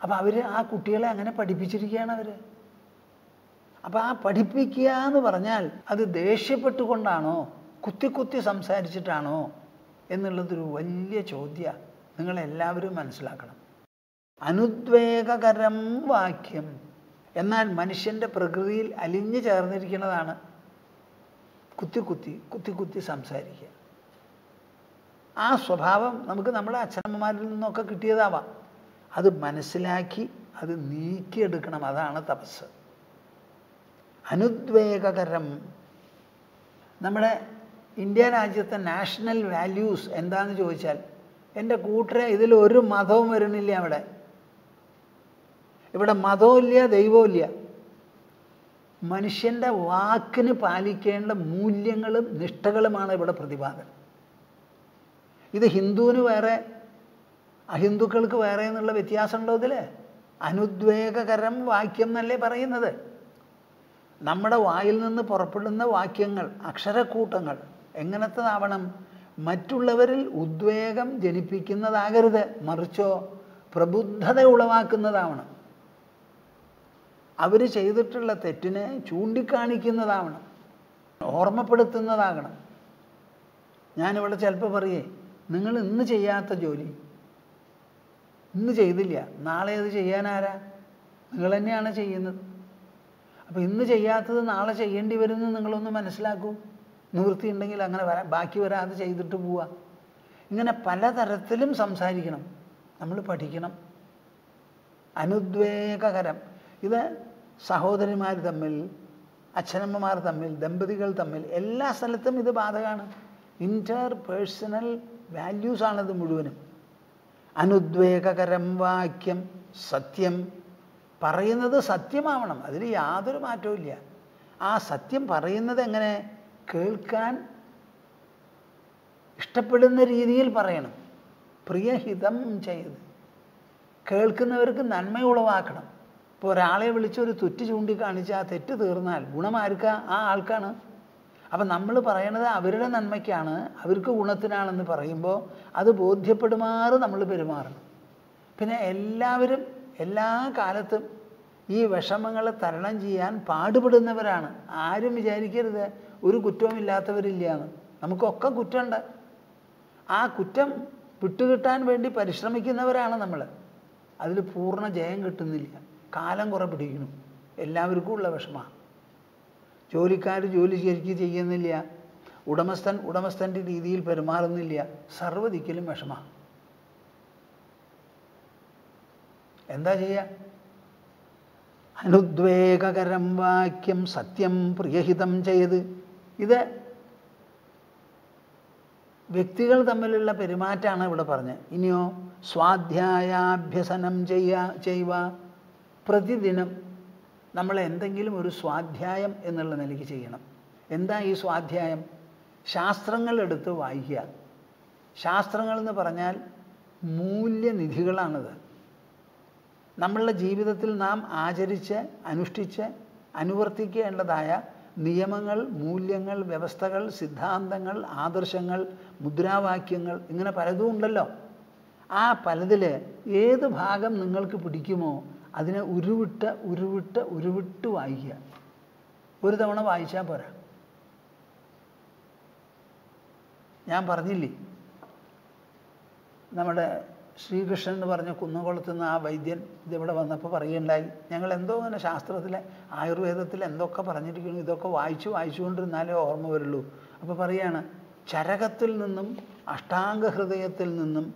അപ്പം അവർ ആ കുട്ടികളെ അങ്ങനെ പഠിപ്പിച്ചിരിക്കുകയാണ് അവർ അപ്പം ആ പഠിപ്പിക്കുക എന്ന് പറഞ്ഞാൽ അത് ദേഷ്യപ്പെട്ടുകൊണ്ടാണോ കുത്തി കുത്തി സംസാരിച്ചിട്ടാണോ എന്നുള്ളതൊരു വലിയ ചോദ്യ നിങ്ങളെല്ലാവരും മനസ്സിലാക്കണം. അനുദ്വേഗകരം വാക്യം എന്നാൽ മനുഷ്യന്റെ പ്രകൃതിയിൽ അലിഞ്ഞു ചേർന്നിരിക്കുന്നതാണ് കുത്തി കുത്തി കുത്തി കുത്തി സംസാരിക്കുക. ആ സ്വഭാവം നമുക്ക് നമ്മുടെ അച്ഛനമ്മമാരിൽ നിന്നൊക്കെ കിട്ടിയതാവാം. അത് മനസ്സിലാക്കി അത് നീക്കിയെടുക്കണം. അതാണ് തപസ്. അനുദ്വേഗകരം. നമ്മുടെ ഇന്ത്യ രാജ്യത്തെ നാഷണൽ വാല്യൂസ് എന്താണെന്ന് ചോദിച്ചാൽ എന്റെ കൂട്ടരെ ഇതിൽ ഒരു മതവും വരുന്നില്ല അവിടെ. ഇവിടെ മതവും ഇല്ല ദൈവവും ഇല്ല. മനുഷ്യന്റെ വാക്കിന് പാലിക്കേണ്ട മൂല്യങ്ങളും നിഷ്ഠകളുമാണ് ഇവിടെ പ്രതിപാദനം. ഇത് ഹിന്ദുവിന് വേറെ അഹിന്ദുക്കൾക്ക് വേറെ എന്നുള്ള വ്യത്യാസമുണ്ടോ ഇതിൽ അനുദ്വേഗകരം വാക്യം എന്നല്ലേ പറയുന്നത്. നമ്മുടെ വായിൽ നിന്ന് പുറപ്പെടുന്ന വാക്യങ്ങൾ അക്ഷരക്കൂട്ടങ്ങൾ എങ്ങനത്തതാവണം? മറ്റുള്ളവരിൽ ഉദ്വേഗം ജനിപ്പിക്കുന്നതാകരുത് മറിച്ചോ പ്രബുദ്ധത ഉളവാക്കുന്നതാവണം. അവർ ചെയ്തിട്ടുള്ള തെറ്റിനെ ചൂണ്ടിക്കാണിക്കുന്നതാവണം. ഓർമ്മപ്പെടുത്തുന്നതാകണം. ഞാനിവിടെ ചിലപ്പോൾ പറയേ നിങ്ങൾ ഇന്ന് ചെയ്യാത്ത ജോലി. ഇന്ന് ചെയ്തില്ല. നാളെ അത് ചെയ്യാനാരാ? നിങ്ങൾ തന്നെയാണ് ചെയ്യുന്നത്. അപ്പോൾ ഇന്ന് ചെയ്യാത്തത് നാളെ ചെയ്യേണ്ടി വരുന്നത് നിങ്ങളൊന്ന് മനസ്സിലാക്കൂ. നിവൃത്തി ഉണ്ടെങ്കിൽ അങ്ങനെ വരാ ബാക്കി വരാതെ ചെയ്തിട്ട് പോവുക ഇങ്ങനെ പലതരത്തിലും സംസാരിക്കണം. നമ്മൾ പഠിക്കണം. അനുദ്വേഗകരം. ഇത് സഹോദരിമാർ തമ്മിൽ അച്ഛനമ്മമാർ തമ്മിൽ ദമ്പതികൾ തമ്മിൽ എല്ലാ സ്ഥലത്തും ഇത് ബാധകമാണ്. ഇന്റർ പേഴ്സണൽ വാല്യൂസാണത് മുഴുവനും. അനുദ്വേഗകരം വാക്യം സത്യം. പറയുന്നത് സത്യമാവണം അതിൽ യാതൊരു മാറ്റവും ആ സത്യം പറയുന്നത് എങ്ങനെ കേൾക്കാൻ ഇഷ്ടപ്പെടുന്ന രീതിയിൽ പറയണം. പ്രിയഹിതം ചെയ്ത് കേൾക്കുന്നവർക്ക് നന്മ ഉളവാക്കണം. ഇപ്പോൾ ഒരാളെ വിളിച്ച് ഒരു തെറ്റ് ചൂണ്ടിക്കാണിച്ച് ആ തെറ്റ് തീർന്നാൽ ഗുണമാർക്ക ആ ആൾക്കാണ്. അപ്പം നമ്മൾ പറയണത് അവരുടെ നന്മയ്ക്കാണ് അവർക്ക് ഗുണത്തിനാണെന്ന് പറയുമ്പോൾ അത് ബോധ്യപ്പെടുമാറ് നമ്മൾ പെരുമാറണം. പിന്നെ എല്ലാവരും എല്ലാ കാലത്തും ഈ വിഷമങ്ങളെ തരണം ചെയ്യാൻ പാടുപെടുന്നവരാണ്. ആരും വിചാരിക്കരുത് ഒരു കുറ്റവും ഇല്ലാത്തവരില്ല എന്ന് നമുക്കൊക്കെ കുറ്റമുണ്ട്. ആ കുറ്റം വിട്ടുകിട്ടാൻ വേണ്ടി പരിശ്രമിക്കുന്നവരാണ് നമ്മൾ അതിൽ പൂർണ ജയം കിട്ടുന്നില്ല. കാലം കുറെ പിടിക്കണം എല്ലാവർക്കും ഉള്ള വിഷമമാണ് ജോലിക്കാർ ജോലി ശരിക്ക് ചെയ്യുന്നില്ല. ഉടമസ്ഥൻ ഉടമസ്ഥന്റെ രീതിയിൽ പെരുമാറുന്നില്ല. സർവദിക്കലും വിഷമമാണ് എന്താ ചെയ്യുക അനുദ്വേഗകരം വാക്യം സത്യം പ്രിയഹിതം ചെയ്ത് ഇത് വ്യക്തികൾ തമ്മിലുള്ള പെരുമാറ്റമാണ് ഇവിടെ പറഞ്ഞത്. ഇനിയോ സ്വാധ്യായാഭ്യസനം ചെയ്യ ചെയ്യുക. പ്രതിദിനം നമ്മൾ എന്തെങ്കിലും ഒരു സ്വാധ്യായം എന്നുള്ള നിലയ്ക്ക് ചെയ്യണം. എന്താ ഈ സ്വാധ്യായം? ശാസ്ത്രങ്ങൾ എടുത്ത് വായിക്കുക. ശാസ്ത്രങ്ങൾ എന്ന് പറഞ്ഞാൽ മൂല്യനിധികളാണത്. നമ്മളുടെ ജീവിതത്തിൽ നാം ആചരിച്ച് അനുഷ്ഠിച്ച് അനുവർത്തിക്കേണ്ടതായ നിയമങ്ങൾ മൂല്യങ്ങൾ വ്യവസ്ഥകൾ സിദ്ധാന്തങ്ങൾ ആദർശങ്ങൾ മുദ്രാവാക്യങ്ങൾ ഇങ്ങനെ പലതും ഉണ്ടല്ലോ. ആ പലതിൽ ഏത് ഭാഗം നിങ്ങൾക്ക് പിടിക്കുമോ അതിനെ ഉരുവിട്ട് ഉരുവിട്ട് ഉരുവിട്ട് വായിക്കുക. ഒരു തവണ വായിച്ചാൽ പോരാ. ഞാൻ പറഞ്ഞില്ലേ? നമ്മുടെ ശ്രീകൃഷ്ണൻ എന്ന് പറഞ്ഞ കുന്നംകുളത്തുനിന്ന് ആ വൈദ്യൻ ഇതിവിടെ വന്നപ്പോൾ പറയുകയുണ്ടായി ഞങ്ങൾ എന്തോ അങ്ങനെ ശാസ്ത്രത്തിലെ ആയുർവേദത്തിൽ എന്തൊക്കെ പറഞ്ഞിരിക്കുന്നു ഇതൊക്കെ വായിച്ചു വായിച്ചുകൊണ്ടിരുന്നാലേ ഓർമ്മ വരുള്ളൂ. അപ്പോൾ പറയുകയാണ് ചരകത്തിൽ നിന്നും അഷ്ടാംഗ ഹൃദയത്തിൽ നിന്നും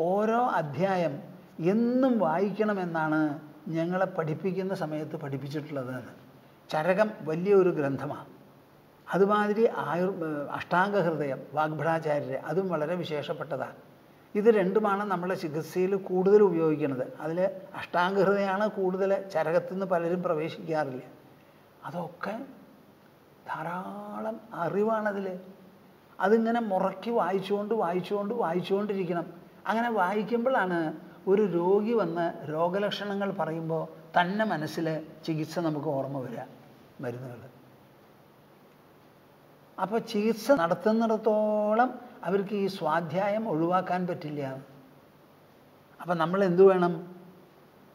ഓരോ അധ്യായം എന്നും വായിക്കണമെന്നാണ് ഞങ്ങളെ പഠിപ്പിക്കുന്ന സമയത്ത് പഠിപ്പിച്ചിട്ടുള്ളത് ചരകം വലിയൊരു ഗ്രന്ഥമാണ് അതുമാതിരി ആയുർ അഷ്ടാംഗ ഹൃദയം വാഗ്ഭടാചാര്യരെ അതും വളരെ വിശേഷപ്പെട്ടതാണ് ഇത് രണ്ടുമാണ് നമ്മളെ ചികിത്സയിൽ കൂടുതൽ ഉപയോഗിക്കുന്നത്. അതിൽ അഷ്ടാംഗഹൃദയമാണ് കൂടുതൽ ചരകത്തു നിന്ന് പലരും പ്രവേശിക്കാറില്ല. അതൊക്കെ ധാരാളം അറിവാണതിൽ അതിങ്ങനെ മുറക്കി വായിച്ചുകൊണ്ട് വായിച്ചുകൊണ്ട് വായിച്ചുകൊണ്ടിരിക്കണം. അങ്ങനെ വായിക്കുമ്പോഴാണ് ഒരു രോഗി വന്ന് രോഗലക്ഷണങ്ങൾ പറയുമ്പോൾ തന്നെ മനസ്സിൽ ചികിത്സ നമുക്ക് ഓർമ്മ വരിക മരുന്നുകൾ. അപ്പോൾ ചികിത്സ നടത്തുന്നിടത്തോളം അവർക്ക് ഈ സ്വാധ്യായം ഒഴിവാക്കാൻ പറ്റില്ല. അപ്പം നമ്മൾ എന്തു വേണം?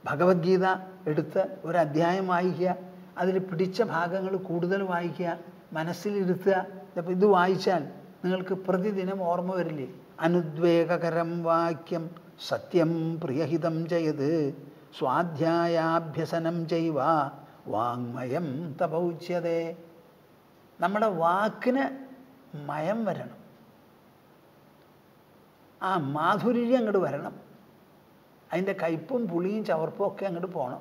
ഭഗവത്ഗീത എടുത്ത് ഒരു അധ്യായം വായിക്കുക അതിൽ പിടിച്ച ഭാഗങ്ങൾ കൂടുതൽ വായിക്കുക മനസ്സിലിരുത്തുക. അപ്പോൾ ഇത് വായിച്ചാൽ നിങ്ങൾക്ക് പ്രതിദിനം ഓർമ്മ വരില്ലേ? അനുദ്വേഗകരം വാക്യം സത്യം പ്രിയഹിതം ചെയ്ത് സ്വാധ്യായാഭ്യസനം ചെയ്യുക വാങ്മയം തപൗച്യതേ. നമ്മുടെ വാക്കിന് മയം വരണം. ആ മാധുര്യം അങ്ങോട്ട് വരണം. അതിന്റെ കയ്പും പുളിയും ചവർപ്പും ഒക്കെ അങ്ങോട്ട് പോകണം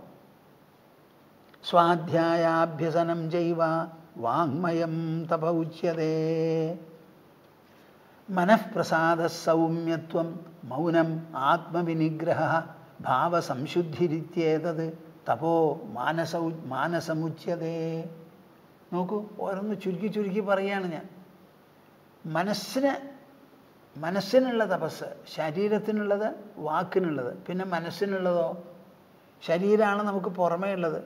സ്വാധ്യായാഭ്യസനം ചെയ്യുക വാങ്മയം തപൗച്യതേ. മനഃപ്രസാദ സൗമ്യത്വം മൗനം ആത്മവിനിഗ്രഹ ഭാവസംശുദ്ധിരിത്യേതത് തപോ മാനസ മാനസമുച്യതേ. നോക്കൂ ഓരോന്ന് ചുരുക്കി ചുരുക്കി പറയുകയാണ് ഞാൻ. മനസ്സിന് മനസ്സിനുള്ള തപസ് ശരീരത്തിനുള്ളത് വാക്കിനുള്ളത്. പിന്നെ മനസ്സിനുള്ളതോ ശരീരമാണ് നമുക്ക് പുറമേ ഉള്ളത്.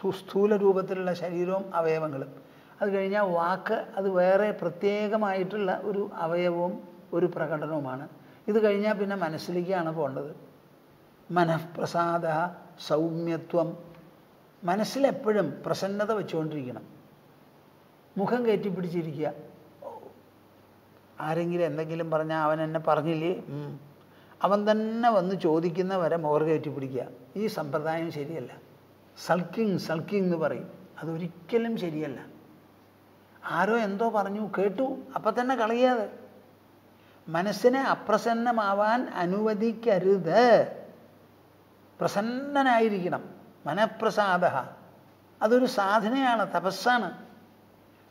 സുസ്ഥൂല രൂപത്തിലുള്ള ശരീരവും അവയവങ്ങളും. അത് കഴിഞ്ഞാൽ വാക്ക് അത് വേറെ പ്രത്യേകമായിട്ടുള്ള ഒരു അവയവവും ഒരു പ്രകടനവുമാണ്. ഇത് കഴിഞ്ഞാൽ പിന്നെ മനസ്സിലേക്കാണ് പോകേണ്ടത് മനഃപ്രസാദ സൗമ്യത്വം മനസ്സിലെപ്പോഴും പ്രസന്നത വെച്ചുകൊണ്ടിരിക്കണം. മുഖം കയറ്റിപ്പിടിച്ചിരിക്കുക ആരെങ്കിലും എന്തെങ്കിലും പറഞ്ഞാൽ അവൻ എന്നെ പറഞ്ഞില്ലേ. അവൻ തന്നെ വന്ന് ചോദിക്കുന്ന വരെ മോർ കയറ്റി പിടിക്കുക. ഈ സമ്പ്രദായം ശരിയല്ല. സൾക്കിങ് സൾക്കിങ് എന്ന് പറയും. അതൊരിക്കലും ശരിയല്ല. ആരോ എന്തോ പറഞ്ഞു കേട്ടു. അപ്പം തന്നെ കളയാതെ. മനസ്സിനെ അപ്രസന്നമാവാൻ അനുവദിക്കരുത്. പ്രസന്നനായിരിക്കണം. മനഃപ്രസാദ. അതൊരു സാധനയാണ് തപസ്സാണ്.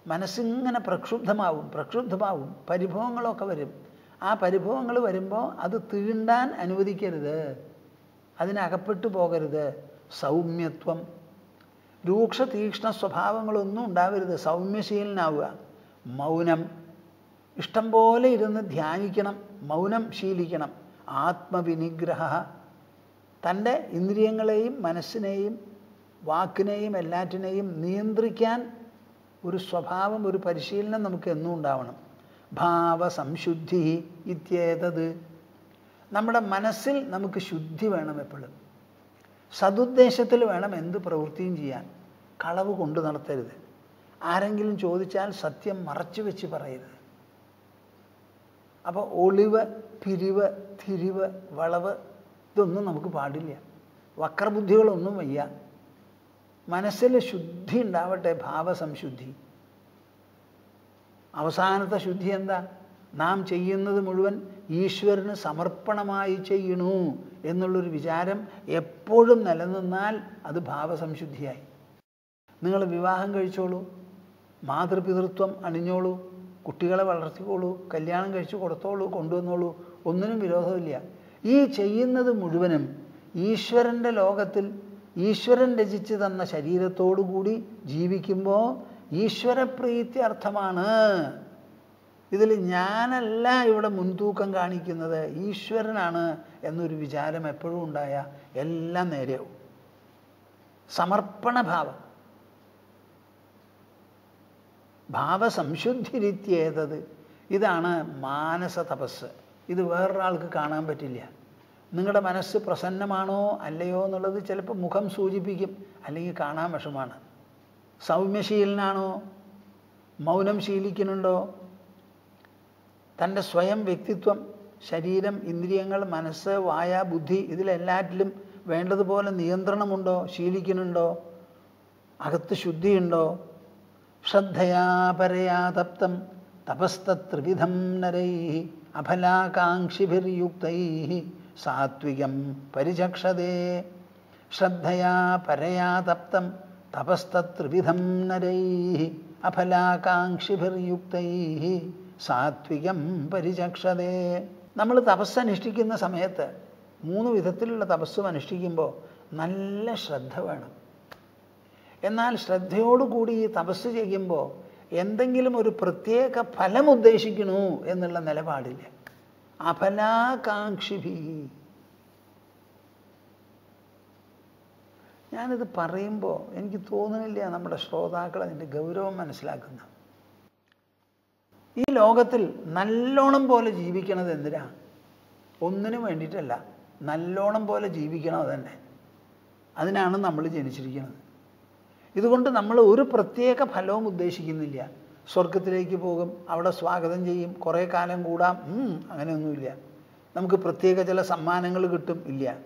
മനസ്സിങ്ങനെ പ്രക്ഷുബ്ധമാവും പ്രക്ഷുബ്ധമാവും. പരിഭവങ്ങളൊക്കെ വരും. ആ പരിഭവങ്ങൾ വരുമ്പോൾ അത് തീണ്ടാൻ അനുവദിക്കരുത്. അതിനകപ്പെട്ടു പോകരുത്. സൗമ്യത്വം. രൂക്ഷ തീക്ഷ്ണ സ്വഭാവങ്ങളൊന്നും ഉണ്ടാവരുത്. സൗമ്യശീലനാവുക. മൗനം. ഇഷ്ടം പോലെ ഇരുന്ന് ധ്യാനിക്കണം മൗനം ശീലിക്കണം. ആത്മവിനിഗ്രഹ തന്റെ ഇന്ദ്രിയങ്ങളെയും മനസ്സിനെയും വാക്കിനെയും എല്ലാറ്റിനെയും നിയന്ത്രിക്കാൻ ഒരു സ്വഭാവം ഒരു പരിശീലനം നമുക്ക് എന്നും ഉണ്ടാവണം. ഭാവസംശുദ്ധി ഇത്യേതത്. നമ്മുടെ മനസ്സിൽ നമുക്ക് ശുദ്ധി വേണം എപ്പോഴും. സതുദ്ദേശത്തിൽ വേണം എന്ത് പ്രവൃത്തിയും ചെയ്യാൻ. കളവ് കൊണ്ടു നടത്തരുത്. ആരെങ്കിലും ചോദിച്ചാൽ സത്യം മറച്ചു വെച്ച് പറയരുത്. അപ്പോൾ ഒളിവ് പിരിവ് തിരിവ് വളവ് ഇതൊന്നും നമുക്ക് പാടില്ല. വക്രബുദ്ധികളൊന്നും വയ്യ. മനസ്സിൽ ശുദ്ധി ഉണ്ടാവട്ടെ ഭാവസംശുദ്ധി. അവസാനത്തെ ശുദ്ധി എന്താ? നാം ചെയ്യുന്നത് മുഴുവൻ ഈശ്വരന് സമർപ്പണമായി ചെയ്യണു എന്നുള്ളൊരു വിചാരം എപ്പോഴും നിലനിന്നാൽ അത് ഭാവസംശുദ്ധിയായി. നിങ്ങൾ വിവാഹം കഴിച്ചോളൂ മാതൃപിതൃത്വം അണിഞ്ഞോളൂ കുട്ടികളെ വളർത്തിക്കോളൂ കല്യാണം കഴിച്ചു കൊടുത്തോളൂ കൊണ്ടുവന്നോളൂ ഒന്നിനും വിരോധമില്ല. ഈ ചെയ്യുന്നത് മുഴുവനും ഈശ്വരന്റെ ലോകത്തിൽ ഈശ്വരൻ രചിച്ചു തന്ന ശരീരത്തോടു കൂടി ഈശ്വരപ്രീതി അർത്ഥമാണ്. ഇതിൽ ഞാനല്ല ഇവിടെ മുൻതൂക്കം കാണിക്കുന്നത് ഈശ്വരനാണ് എന്നൊരു വിചാരം എപ്പോഴും ഉണ്ടായ എല്ലാം നേരെയാവും. സമർപ്പണഭാവം ഭാവസംശുദ്ധിരിത്യേതത്. ഇതാണ് മാനസ തപസ് ഇത് വേറൊരാൾക്ക് കാണാൻ പറ്റില്ല. നിങ്ങളുടെ മനസ്സ് പ്രസന്നമാണോ അല്ലയോ എന്നുള്ളത് ചിലപ്പോൾ മുഖം സൂചിപ്പിക്കും. അല്ലെങ്കിൽ കാണാൻ വിഷമാണ്. സൗമ്യശീലനാണോ? മൗനം ശീലിക്കുന്നുണ്ടോ? തന്റെ സ്വയം വ്യക്തിത്വം ശരീരം ഇന്ദ്രിയങ്ങൾ മനസ്സ് വായ ബുദ്ധി ഇതിലെല്ലാറ്റിലും വേണ്ടതുപോലെ നിയന്ത്രണമുണ്ടോ? ശീലിക്കുന്നുണ്ടോ? അകത്ത് ശുദ്ധിയുണ്ടോ? ശ്രദ്ധയാ പരയാ തപസ്തത്രിവിധം നരൈ അഫലാകാംക്ഷിഭിർയുക്തൈ സാത്വികം പരിചക്ഷതേ. ശ്രദ്ധയാ പരയാ തപസ്തത്രിവിധം നരൈ അഫലാകാംക്ഷിഭിർയുക്തൈ സാത്വികം പരിചക്ഷതേ. നമ്മൾ തപസ് അനുഷ്ഠിക്കുന്ന സമയത്ത് മൂന്ന് വിധത്തിലുള്ള തപസ്സും അനുഷ്ഠിക്കുമ്പോൾ നല്ല ശ്രദ്ധ വേണം. എന്നാൽ ശ്രദ്ധയോടുകൂടി ഈ തപസ് ചെയ്യുമ്പോൾ എന്തെങ്കിലും ഒരു പ്രത്യേക ഫലം ഉദ്ദേശിക്കണു എന്നുള്ള നിലപാടില്ല. അഫലാകാംക്ഷിഭി ഞാനിത് പറയുമ്പോൾ എനിക്ക് തോന്നുന്നില്ല നമ്മുടെ ശ്രോതാക്കൾ അതിന്റെ ഗൗരവം മനസ്സിലാക്കുന്ന. ഈ ലോകത്തിൽ നല്ലോണം പോലെ ജീവിക്കണത് എന്തിനാ? ഒന്നിനും വേണ്ടിയിട്ടല്ല നല്ലോണം പോലെ ജീവിക്കണം അതന്നെ. അതിനാണ് നമ്മൾ ജനിച്ചിരിക്കുന്നത്. ഇതുകൊണ്ട് നമ്മൾ ഒരു പ്രത്യേക ഫലവും ഉദ്ദേശിക്കുന്നില്ല. സ്വർഗത്തിലേക്ക് പോകും അവിടെ സ്വാഗതം ചെയ്യും കുറേ കാലം കൂടാം അങ്ങനെയൊന്നുമില്ല. നമുക്ക് പ്രത്യേക ചില സമ്മാനങ്ങൾ കിട്ടും ഇല്ല.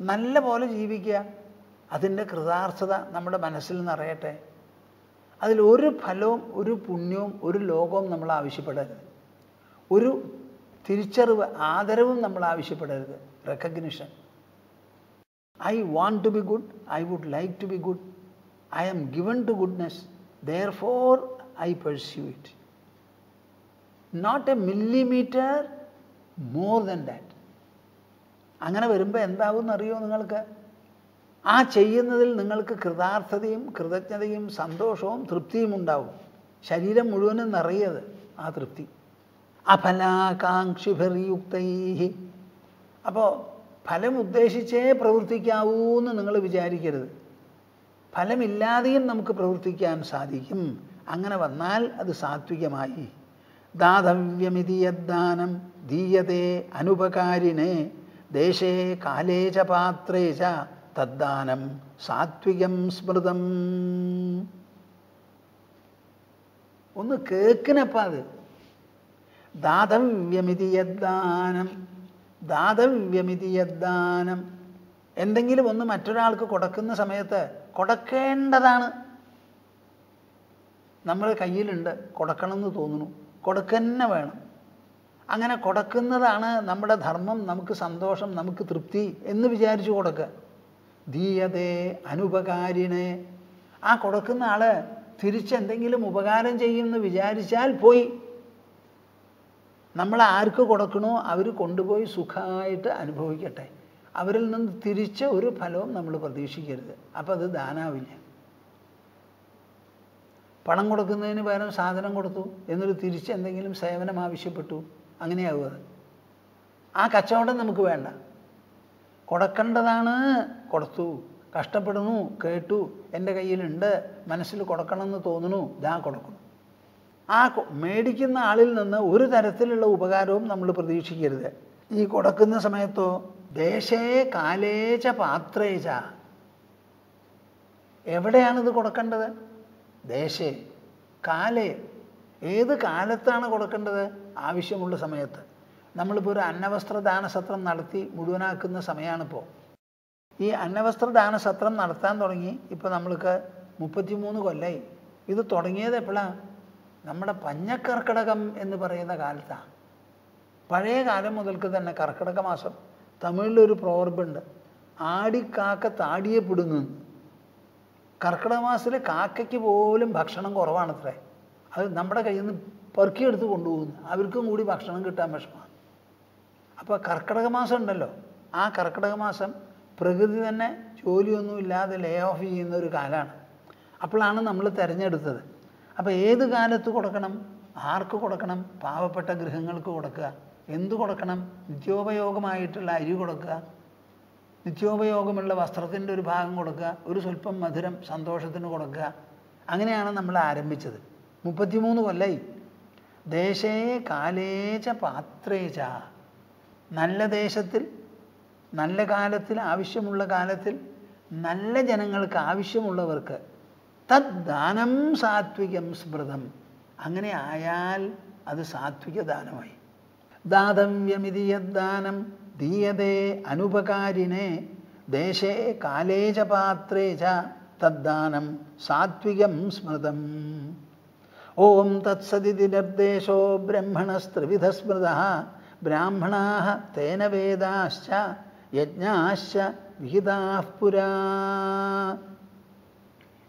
നല്ല പോലെ ജീവിക്കുക. അതിന്റെ കൃതാർത്ഥത നമ്മുടെ മനസ്സിൽ നിറയട്ടെ. അതിൽ ഒരു ഫലവും ഒരു പുണ്യവും ഒരു ലോകവും നമ്മൾ ആവശ്യപ്പെടരുത്. ഒരു തിരിച്ചറിവ് ആദരവും നമ്മൾ ആവശ്യപ്പെടരുത്. Recognition I want to be good I would like to be good I am given to goodness therefore I pursue it not a millimetre more than that അങ്ങനെ വരുമ്പോൾ എന്താവും അറിയോ നിങ്ങൾക്ക്? ആ ചെയ്യുന്നതിൽ നിങ്ങൾക്ക് കൃതാർത്ഥതയും കൃതജ്ഞതയും സന്തോഷവും തൃപ്തിയും ഉണ്ടാവും. ശരീരം മുഴുവനും നിറയത് ആ തൃപ്തി. അഫലാകാംക്ഷിഭിർയുക്തൈ അപ്പോൾ ഫലം ഉദ്ദേശിച്ചേ പ്രവർത്തിക്കാവൂ എന്ന് നിങ്ങൾ വിചാരിക്കരുത്. ഫലമില്ലാതെയും നമുക്ക് പ്രവർത്തിക്കാൻ സാധിക്കും. അങ്ങനെ വന്നാൽ അത് സാത്വികമായി. ദാതവ്യമിതി യദ്ദാനം ദീയതേ അനുപകാരിണേ ദേശേ കാലേ ച പാത്രേ തദ്ദാനം സാത്വികം സ്മൃതം. ഒന്ന് കേൾക്കണപ്പാ അത്. ദാതവ്യമിതി യദ്ദാനം ദാതവ്യമിതി യദ്ദാനം എന്തെങ്കിലും ഒന്ന് മറ്റൊരാൾക്ക് കൊടുക്കുന്ന സമയത്ത് കൊടുക്കേണ്ടതാണ്. നമ്മൾ കയ്യിലുണ്ട് കൊടുക്കണമെന്ന് തോന്നുന്നു. കൊടുക്കന്നെ വേണം. അങ്ങനെ കൊടുക്കുന്നതാണ് നമ്മുടെ ധർമ്മം നമുക്ക് സന്തോഷം നമുക്ക് തൃപ്തി എന്ന് വിചാരിച്ചു കൊടുക്കുക. ധീയതേ അനുപകാരിണേ. ആ കൊടുക്കുന്ന ആൾ തിരിച്ചെന്തെങ്കിലും ഉപകാരം ചെയ്യുമെന്ന് വിചാരിച്ചാൽ പോയി. നമ്മൾ ആർക്ക് കൊടുക്കണോ അവർ കൊണ്ടുപോയി സുഖമായിട്ട് അനുഭവിക്കട്ടെ. അവരിൽ നിന്ന് തിരിച്ച ഒരു ഫലവും നമ്മൾ പ്രതീക്ഷിക്കരുത്. അപ്പം അത് ദാനാവില്ല. പണം കൊടുക്കുന്നതിന് പകരം സാധനം കൊടുത്തു എന്നൊരു തിരിച്ച് എന്തെങ്കിലും സേവനം ആവശ്യപ്പെട്ടു അങ്ങനെയാവുക ആ കച്ചവടം നമുക്ക് വേണ്ട. കൊടുക്കേണ്ടതാണ് കൊടുത്തു. കഷ്ടപ്പെടുന്നു കേട്ടു എന്റെ കയ്യിലുണ്ട് മനസ്സിൽ കൊടുക്കണമെന്ന് തോന്നുന്നു ഇതാ കൊടുക്കുന്നു ആ മേടിക്കുന്ന ആളിൽ നിന്ന് ഒരു തരത്തിലുള്ള ഉപകാരവും നമ്മൾ പ്രതീക്ഷിക്കരുത്. ഈ കൊടുക്കുന്ന സമയത്തോ ദേശേ കാലേച പാത്രേച എവിടെയാണിത് കൊടുക്കേണ്ടത്? ദേശേ കാലേ. ഏത് കാലത്താണ് കൊടുക്കേണ്ടത്? ആവശ്യമുള്ള സമയത്ത്. നമ്മളിപ്പോൾ ഒരു അന്നവസ്ത്രദാന ദാനസത്രം നടത്തി മുഴുവനാക്കുന്ന സമയമാണിപ്പോൾ ഈ അന്നവസ്ത്രദാന ദാനസത്രം നടത്താൻ തുടങ്ങി ഇപ്പോൾ നമ്മൾക്ക് മുപ്പത്തിമൂന്ന് കൊല്ലായി. ഇത് തുടങ്ങിയത് എപ്പോഴാണ് നമ്മുടെ പഞ്ഞക്കർക്കിടകം എന്ന് പറയുന്ന കാലത്താണ് പഴയ കാലം മുതൽക്ക് തന്നെ കർക്കിടക മാസം. തമിഴിലൊരു പ്രോവർബുണ്ട് ആടിക്കാക്ക താടിയെ പിടുങ്ങുന്നു കർക്കിടമാസത്തിൽ കാക്കയ്ക്ക് പോലും ഭക്ഷണം കുറവാണത്രേ. അത് നമ്മുടെ കയ്യിൽ നിന്ന് പെറുക്കിയെടുത്ത് കൊണ്ടുപോകുന്നു. അവർക്കും കൂടി ഭക്ഷണം കിട്ടാൻ വിഷമമാണ് അപ്പോൾ കർക്കിടക മാസം ഉണ്ടല്ലോ. ആ കർക്കിടക മാസം പ്രകൃതി തന്നെ ജോലിയൊന്നും ഇല്ലാതെ ലേ ഓഫ് ചെയ്യുന്ന ഒരു കാലമാണ്. അപ്പോഴാണ് നമ്മൾ തിരഞ്ഞെടുത്തത്. അപ്പോൾ ഏത് കാലത്ത് കൊടുക്കണം? ആർക്ക് കൊടുക്കണം? പാവപ്പെട്ട ഗൃഹങ്ങൾക്ക് കൊടുക്കുക. എന്തു കൊടുക്കണം? നിത്യോപയോഗമായിട്ടുള്ള അരി കൊടുക്കുക. നിത്യോപയോഗമുള്ള വസ്ത്രത്തിന്റെ ഒരു ഭാഗം കൊടുക്കുക. ഒരു സ്വല്പം മധുരം സന്തോഷത്തിന് കൊടുക്കുക. അങ്ങനെയാണ് നമ്മൾ ആരംഭിച്ചത്. മുപ്പത്തിമൂന്ന് കൊല്ലായി. ദേശേ കാലേച്ച പാത്രേച. നല്ല ദേശത്തിൽ നല്ല കാലത്തിൽ ആവശ്യമുള്ള കാലത്തിൽ നല്ല ജനങ്ങൾക്ക് ആവശ്യമുള്ളവർക്ക് തദ്ദാനം സാത്വികം സ്മൃതം. അങ്ങനെ ആയാൽ അത് സാത്വിക ദാനമായി. ദാതവ്യമിതി യദ്ദാനം. ദീയതേ അനുപകാരിനെ. ദേശേ കാലേ ച പാത്രേ ച തദ്ദാനം. സാത്വികം സ്മൃതം. ഓം തത്സദിതി നിർദ്ദേശോ ബ്രഹ്മണസ്ത്രിവിധ സ്മൃത ബ്രാഹ്മണാ തേന വേദാശ്ച യജ്ഞാശ്ച വിഹിതാ പുരാ.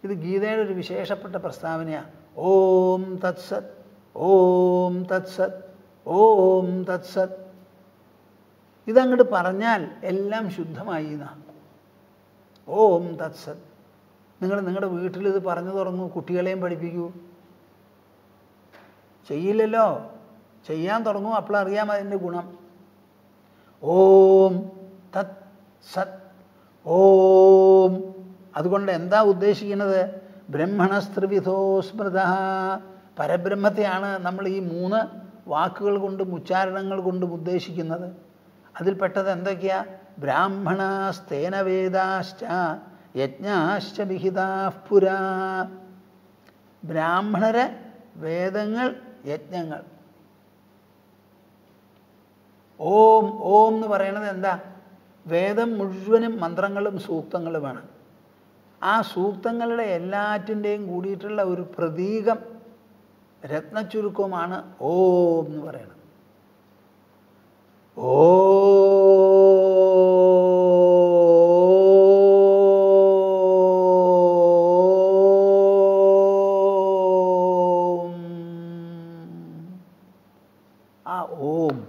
ഇത് ഗീതയുടെ ഒരു വിശേഷപ്പെട്ട പ്രസ്താവനയാണ് ഓം തത്സത് ഓം തത്സത്. ഓം തത്സത് ഇതങ്ങോട്ട് പറഞ്ഞാൽ എല്ലാം ശുദ്ധമായി എന്നാ. ഓം തത്സത് നിങ്ങൾ നിങ്ങളുടെ വീട്ടിൽ ഇത് പറഞ്ഞു തുടങ്ങൂ കുട്ടികളെയും പഠിപ്പിക്കൂ. ചെയ്യില്ലല്ലോ. ചെയ്യാൻ തുടങ്ങും അപ്പോഴറിയാം അതിന്റെ ഗുണം. ഓം തത് സത്. ഓം. അതുകൊണ്ട് എന്താ ഉദ്ദേശിക്കുന്നത്? ബ്രഹ്മണസ്ത്രിവിധോ സ്മൃത. പരബ്രഹ്മത്തെയാണ് നമ്മൾ ഈ മൂന്ന് വാക്കുകൾ കൊണ്ടും ഉച്ചാരണങ്ങൾ കൊണ്ടും ഉദ്ദേശിക്കുന്നത്. അതിൽപ്പെട്ടത് എന്തൊക്കെയാ? ബ്രാഹ്മണാസ്തേന വേദാശ്ച യജ്ഞാശ്ച വിഹിതാ പുരാ. ബ്രാഹ്മണരെ വേദങ്ങൾ യജ്ഞങ്ങൾ. ഓം ഓം എന്ന് പറയുന്നത് എന്താ? വേദം മുഴുവനും മന്ത്രങ്ങളും സൂക്തങ്ങളുമാണ്. ആ സൂക്തങ്ങളുടെ എല്ലാറ്റിന്റെയും കൂടിയിട്ടുള്ള ഒരു പ്രതീകം രത്നച്ചുരുക്കവുമാണ് ഓം എന്ന് പറയുന്നത്. ഓം. ആ ഓം.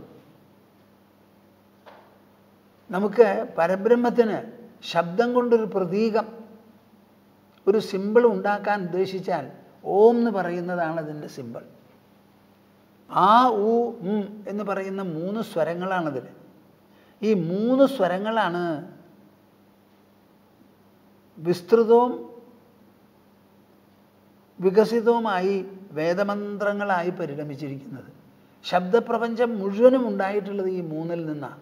നമുക്ക് പരബ്രഹ്മത്തിന് ശബ്ദം കൊണ്ടൊരു പ്രതീകം ഒരു സിമ്പിൾ ഉണ്ടാക്കാൻ ഉദ്ദേശിച്ചാൽ ഓം എന്ന് പറയുന്നതാണ് അതിന്റെ സിമ്പിൾ ആ ഉ എന്ന് പറയുന്ന മൂന്ന് സ്വരങ്ങളാണതിൽ ഈ മൂന്ന് സ്വരങ്ങളാണ് വിസ്തൃതവും വികസിതവുമായി വേദമന്ത്രങ്ങളായി പരിണമിച്ചിരിക്കുന്നത്. ശബ്ദപ്രപഞ്ചം മുഴുവനും ഉണ്ടായിട്ടുള്ളത് ഈ മൂന്നിൽ നിന്നാണ്.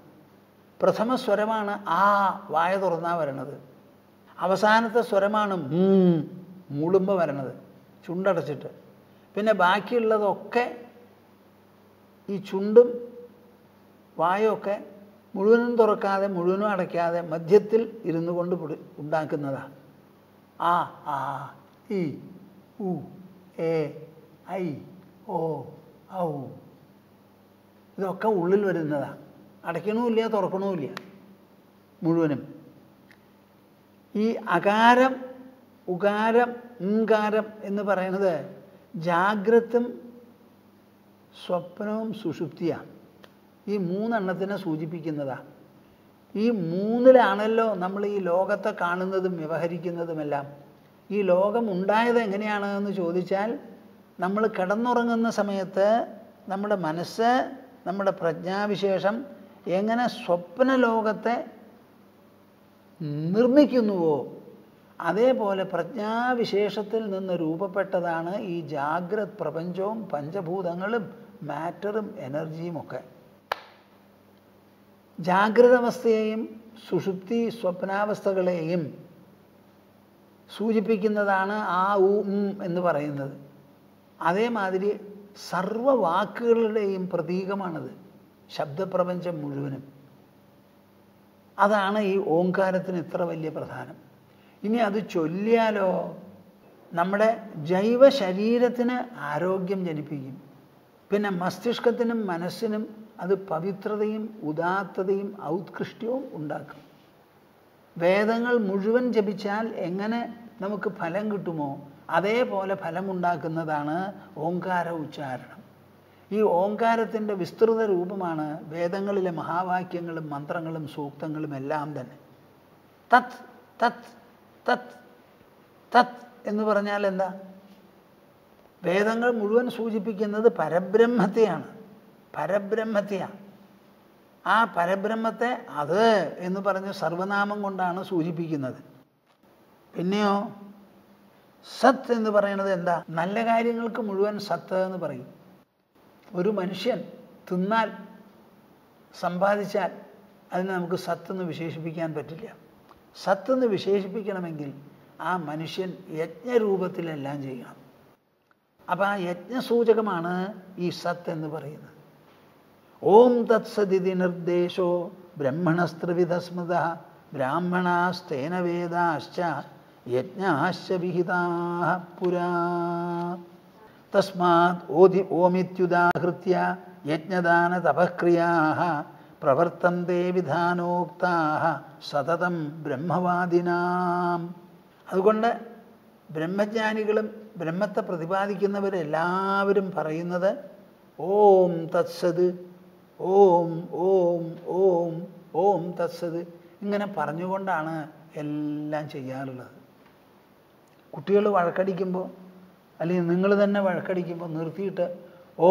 പ്രഥമ സ്വരമാണ് ആ വായ തുറന്നാ വരണത്. അവസാനത്തെ സ്വരമാണ് മൂളുമ്പോൾ വരണത്. ചുണ്ടടച്ചിട്ട്. പിന്നെ ബാക്കിയുള്ളതൊക്കെ ഈ ചുണ്ടും വായൊക്കെ മുഴുവനും തുറക്കാതെ മുഴുവനും അടയ്ക്കാതെ മധ്യത്തിൽ ഇരുന്നു കൊണ്ട് ഉണ്ടാക്കുന്നതാണ് ആ ആ ഇ ഉ എ ഐ ഓ ഔ. ഇതൊക്കെ ഉള്ളിൽ വരുന്നതാണ് അടയ്ക്കണമില്ല തുറക്കണമില്ല മുഴുവനും. ഈ അകാരം ഉകാരം ഉങ്കാരം എന്ന് പറയുന്നത് ജാഗ്രതും സ്വപ്നവും സുഷുപ്തിയാണ്. ഈ മൂന്നെണ്ണത്തിനെ സൂചിപ്പിക്കുന്നതാണ് ഈ മൂന്നിലാണല്ലോ നമ്മൾ ഈ ലോകത്തെ കാണുന്നതും വ്യവഹരിക്കുന്നതുമെല്ലാം. ഈ ലോകം ഉണ്ടായത് എങ്ങനെയാണ് എന്ന് ചോദിച്ചാൽ നമ്മൾ കിടന്നുറങ്ങുന്ന സമയത്ത് നമ്മുടെ മനസ്സ് നമ്മുടെ പ്രജ്ഞാവിശേഷം എങ്ങനെ സ്വപ്ന ലോകത്തെ നിർമ്മിക്കുന്നുവോ അതേപോലെ പ്രജ്ഞാവിശേഷത്തിൽ നിന്ന് രൂപപ്പെട്ടതാണ് ഈ ജാഗ്രത് പ്രപഞ്ചവും പഞ്ചഭൂതങ്ങളും മാറ്ററും എനർജിയും ഒക്കെ. ജാഗ്രത അവസ്ഥയെയും സുഷുപ്തി സ്വപ്നാവസ്ഥകളെയും സൂചിപ്പിക്കുന്നതാണ് ആ ഉം എന്ന് പറയുന്നത്. അതേമാതിരി സർവ വാക്കുകളുടെയും പ്രതീകമാണത് ശബ്ദപ്രപഞ്ചം മുഴുവനും. അതാണ് ഈ ഓങ്കാരത്തിന് ഇത്ര വലിയ പ്രധാനം. ഇനി അത് ചൊല്ലിയാലോ? നമ്മുടെ ജൈവ ശരീരത്തിന് ആരോഗ്യം ജനിപ്പിക്കും. പിന്നെ മസ്തിഷ്കത്തിനും മനസ്സിനും അത് പവിത്രതയും ഉദാത്തതയും ഔത്കൃഷ്ടവും ഉണ്ടാക്കും. വേദങ്ങൾ മുഴുവൻ ജപിച്ചാൽ എങ്ങനെ നമുക്ക് ഫലം കിട്ടുമോ? അതേപോലെ ഫലമുണ്ടാക്കുന്നതാണ് ഓങ്കാര ഉച്ചാരണം. ഈ ഓങ്കാരത്തിന്റെ വിസ്തൃത രൂപമാണ് വേദങ്ങളിലെ മഹാവാക്യങ്ങളും മന്ത്രങ്ങളും സൂക്തങ്ങളും എല്ലാം തന്നെ. തത് തത് തത് തത് എന്ന് പറഞ്ഞാൽ എന്താ? വേദങ്ങൾ മുഴുവൻ സൂചിപ്പിക്കുന്നത് പരബ്രഹ്മത്തെയാണ്. പരബ്രഹ്മത്തെയാണ് ആ പരബ്രഹ്മത്തെ അത് എന്ന് പറഞ്ഞ് സർവനാമം കൊണ്ടാണ് സൂചിപ്പിക്കുന്നത്. പിന്നെയോ സത് എന്ന് പറയുന്നത് എന്താ? നല്ല കാര്യങ്ങൾക്ക് മുഴുവൻ സത്ത് എന്ന് പറയും. ഒരു മനുഷ്യൻ തിന്നാൽ സമ്പാദിച്ചാൽ അതിനെ നമുക്ക് സത്ത് എന്ന് വിശേഷിപ്പിക്കാൻ പറ്റില്ല. സത്ത് എന്ന് വിശേഷിപ്പിക്കണമെങ്കിൽ ആ മനുഷ്യൻ യജ്ഞരൂപത്തിലെല്ലാം ചെയ്യണം. അപ്പം ആ യജ്ഞസൂചകമാണ് ഈ സത്ത് എന്ന് പറയുന്നത്. ഓം തത്സദിതി നിർദ്ദേശോ ബ്രഹ്മണസ്ത്രിവിധസ്മൃത ബ്രാഹ്മണാസ്തേന വേദാശ്ച യജ്ഞാശ്ച വിഹിതാ പുരാ. തസ്മാത് ഓതി ഓമിത്യുദാഹൃത്യ യജ്ഞദാന തപക്രിയാ പ്രവർത്തന്തേ വിധാനോക്താഹ സതതം ബ്രഹ്മവാദിനാം. അതുകൊണ്ട് ബ്രഹ്മജ്ഞാനികളും ബ്രഹ്മത്തെ പ്രതിപാദിക്കുന്നവരെല്ലാവരും പറയുന്നത് ഓം തത്സത് ഓം ഓം ഓം ഓം തത്സത് ഇങ്ങനെ പറഞ്ഞുകൊണ്ടാണ് എല്ലാം ചെയ്യാറുള്ളത്. കുട്ടികൾ വഴക്കടിക്കുമ്പോൾ അല്ലെങ്കിൽ നിങ്ങൾ തന്നെ വഴക്കടിക്കുമ്പോൾ നിർത്തിയിട്ട് ഓ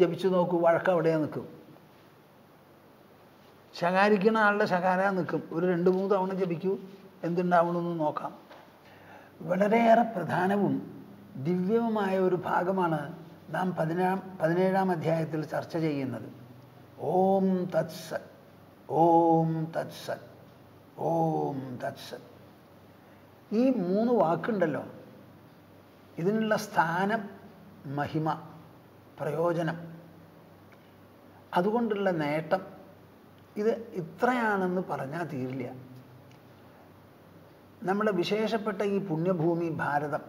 ജപിച്ചു നോക്കൂ വഴക്ക് അവിടെ നിൽക്കും. ശകാരിക്കുന്ന ആളുടെ ശകാര നിൽക്കും. ഒരു രണ്ട് മൂന്ന് തവണ ജപിക്കൂ. എന്തുണ്ടാവണമെന്ന് നോക്കാം. വളരെയേറെ പ്രധാനവും ദിവ്യവുമായ ഒരു ഭാഗമാണ് നാം പതിനേഴാം പതിനേഴാം അധ്യായത്തിൽ ചർച്ച ചെയ്യുന്നത്. ഓം തത്സത് ഓം തത്സത് ഓം തത്സത് ഈ മൂന്ന് വാക്കുണ്ടല്ലോ. ഇതിനുള്ള സ്ഥാനം മഹിമ പ്രയോജനം. അതുകൊണ്ടുള്ള നേട്ടം ഇത് ഇത്രയാണെന്ന് പറഞ്ഞാൽ തീരില്ല. നമ്മുടെ വിശേഷപ്പെട്ട ഈ പുണ്യഭൂമി ഭാരതം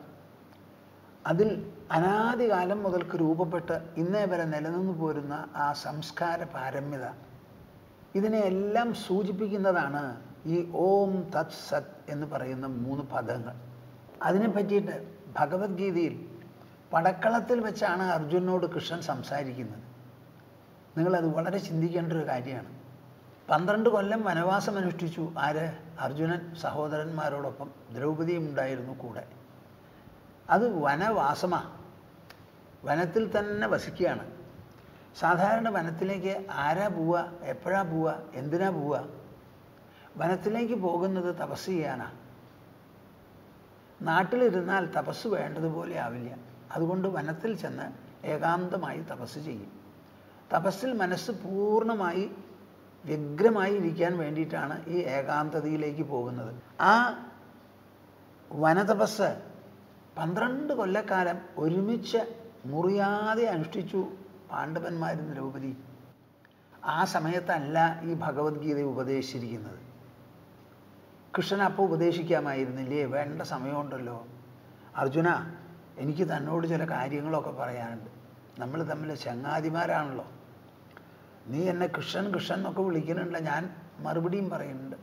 അതിൽ അനാദികാലം മുതൽക്ക് രൂപപ്പെട്ട് ഇന്നേ വരെ നിലനിന്നു പോരുന്ന ആ സംസ്കാര പാരമ്യത ഇതിനെയെല്ലാം സൂചിപ്പിക്കുന്നതാണ് ഈ ഓം തത് സത് എന്ന് പറയുന്ന മൂന്ന് പദങ്ങൾ. അതിനെ പറ്റിയിട്ട് ഭഗവത്ഗീതയിൽ പടക്കളത്തിൽ വെച്ചാണ് അർജുനോട് കൃഷ്ണൻ സംസാരിക്കുന്നത്. നിങ്ങളത് വളരെ ചിന്തിക്കേണ്ട ഒരു കാര്യമാണ്. പന്ത്രണ്ട് കൊല്ലം വനവാസം അനുഷ്ഠിച്ചു. ആര്? അർജുനൻ സഹോദരന്മാരോടൊപ്പം ദ്രൗപദിയും ഉണ്ടായിരുന്നു കൂടെ. അത് വനവാസമാ. വനത്തിൽ തന്നെ വസിക്കുകയാണ്. സാധാരണ വനത്തിലേക്ക് ആരാ പോവുക? എപ്പോഴാ പോവുക? എന്തിനാ പോവുക? വനത്തിലേക്ക് പോകുന്നത് തപസ് ചെയ്യാനാ. നാട്ടിലിരുന്നാൽ തപസ് വേണ്ടതുപോലെ ആവില്ല. അതുകൊണ്ട് വനത്തിൽ ചെന്ന് ഏകാന്തമായി തപസ് ചെയ്യും. തപസ്സിൽ മനസ്സ് പൂർണമായി വ്യഗ്രമായി ഇരിക്കാൻ വേണ്ടിയിട്ടാണ് ഈ ഏകാന്തതയിലേക്ക് പോകുന്നത്. ആ വനതപസ് പന്ത്രണ്ട് കൊല്ലക്കാലം ഒരുമിച്ച് മുറിയാതെ അനുഷ്ഠിച്ചു പാണ്ഡവന്മാരും ദ്രൗപദി. ആ സമയത്തല്ല ഈ ഭഗവത്ഗീത ഉപദേശിച്ചിരിക്കുന്നത്. കൃഷ്ണൻ അപ്പോൾ ഉപദേശിക്കാമായിരുന്നില്ലേ? വേണ്ട സമയമുണ്ടല്ലോ. അർജുന എനിക്ക് തന്നോട് ചില കാര്യങ്ങളൊക്കെ പറയാനുണ്ട്. നമ്മൾ തമ്മിൽ ചങ്ങാതിമാരാണല്ലോ. നീ എന്നെ കൃഷ്ണൻ കൃഷ്ണൻ എന്നൊക്കെ വിളിക്കുന്നുണ്ട്. ഞാൻ മറുപടിയും പറയുന്നുണ്ട്.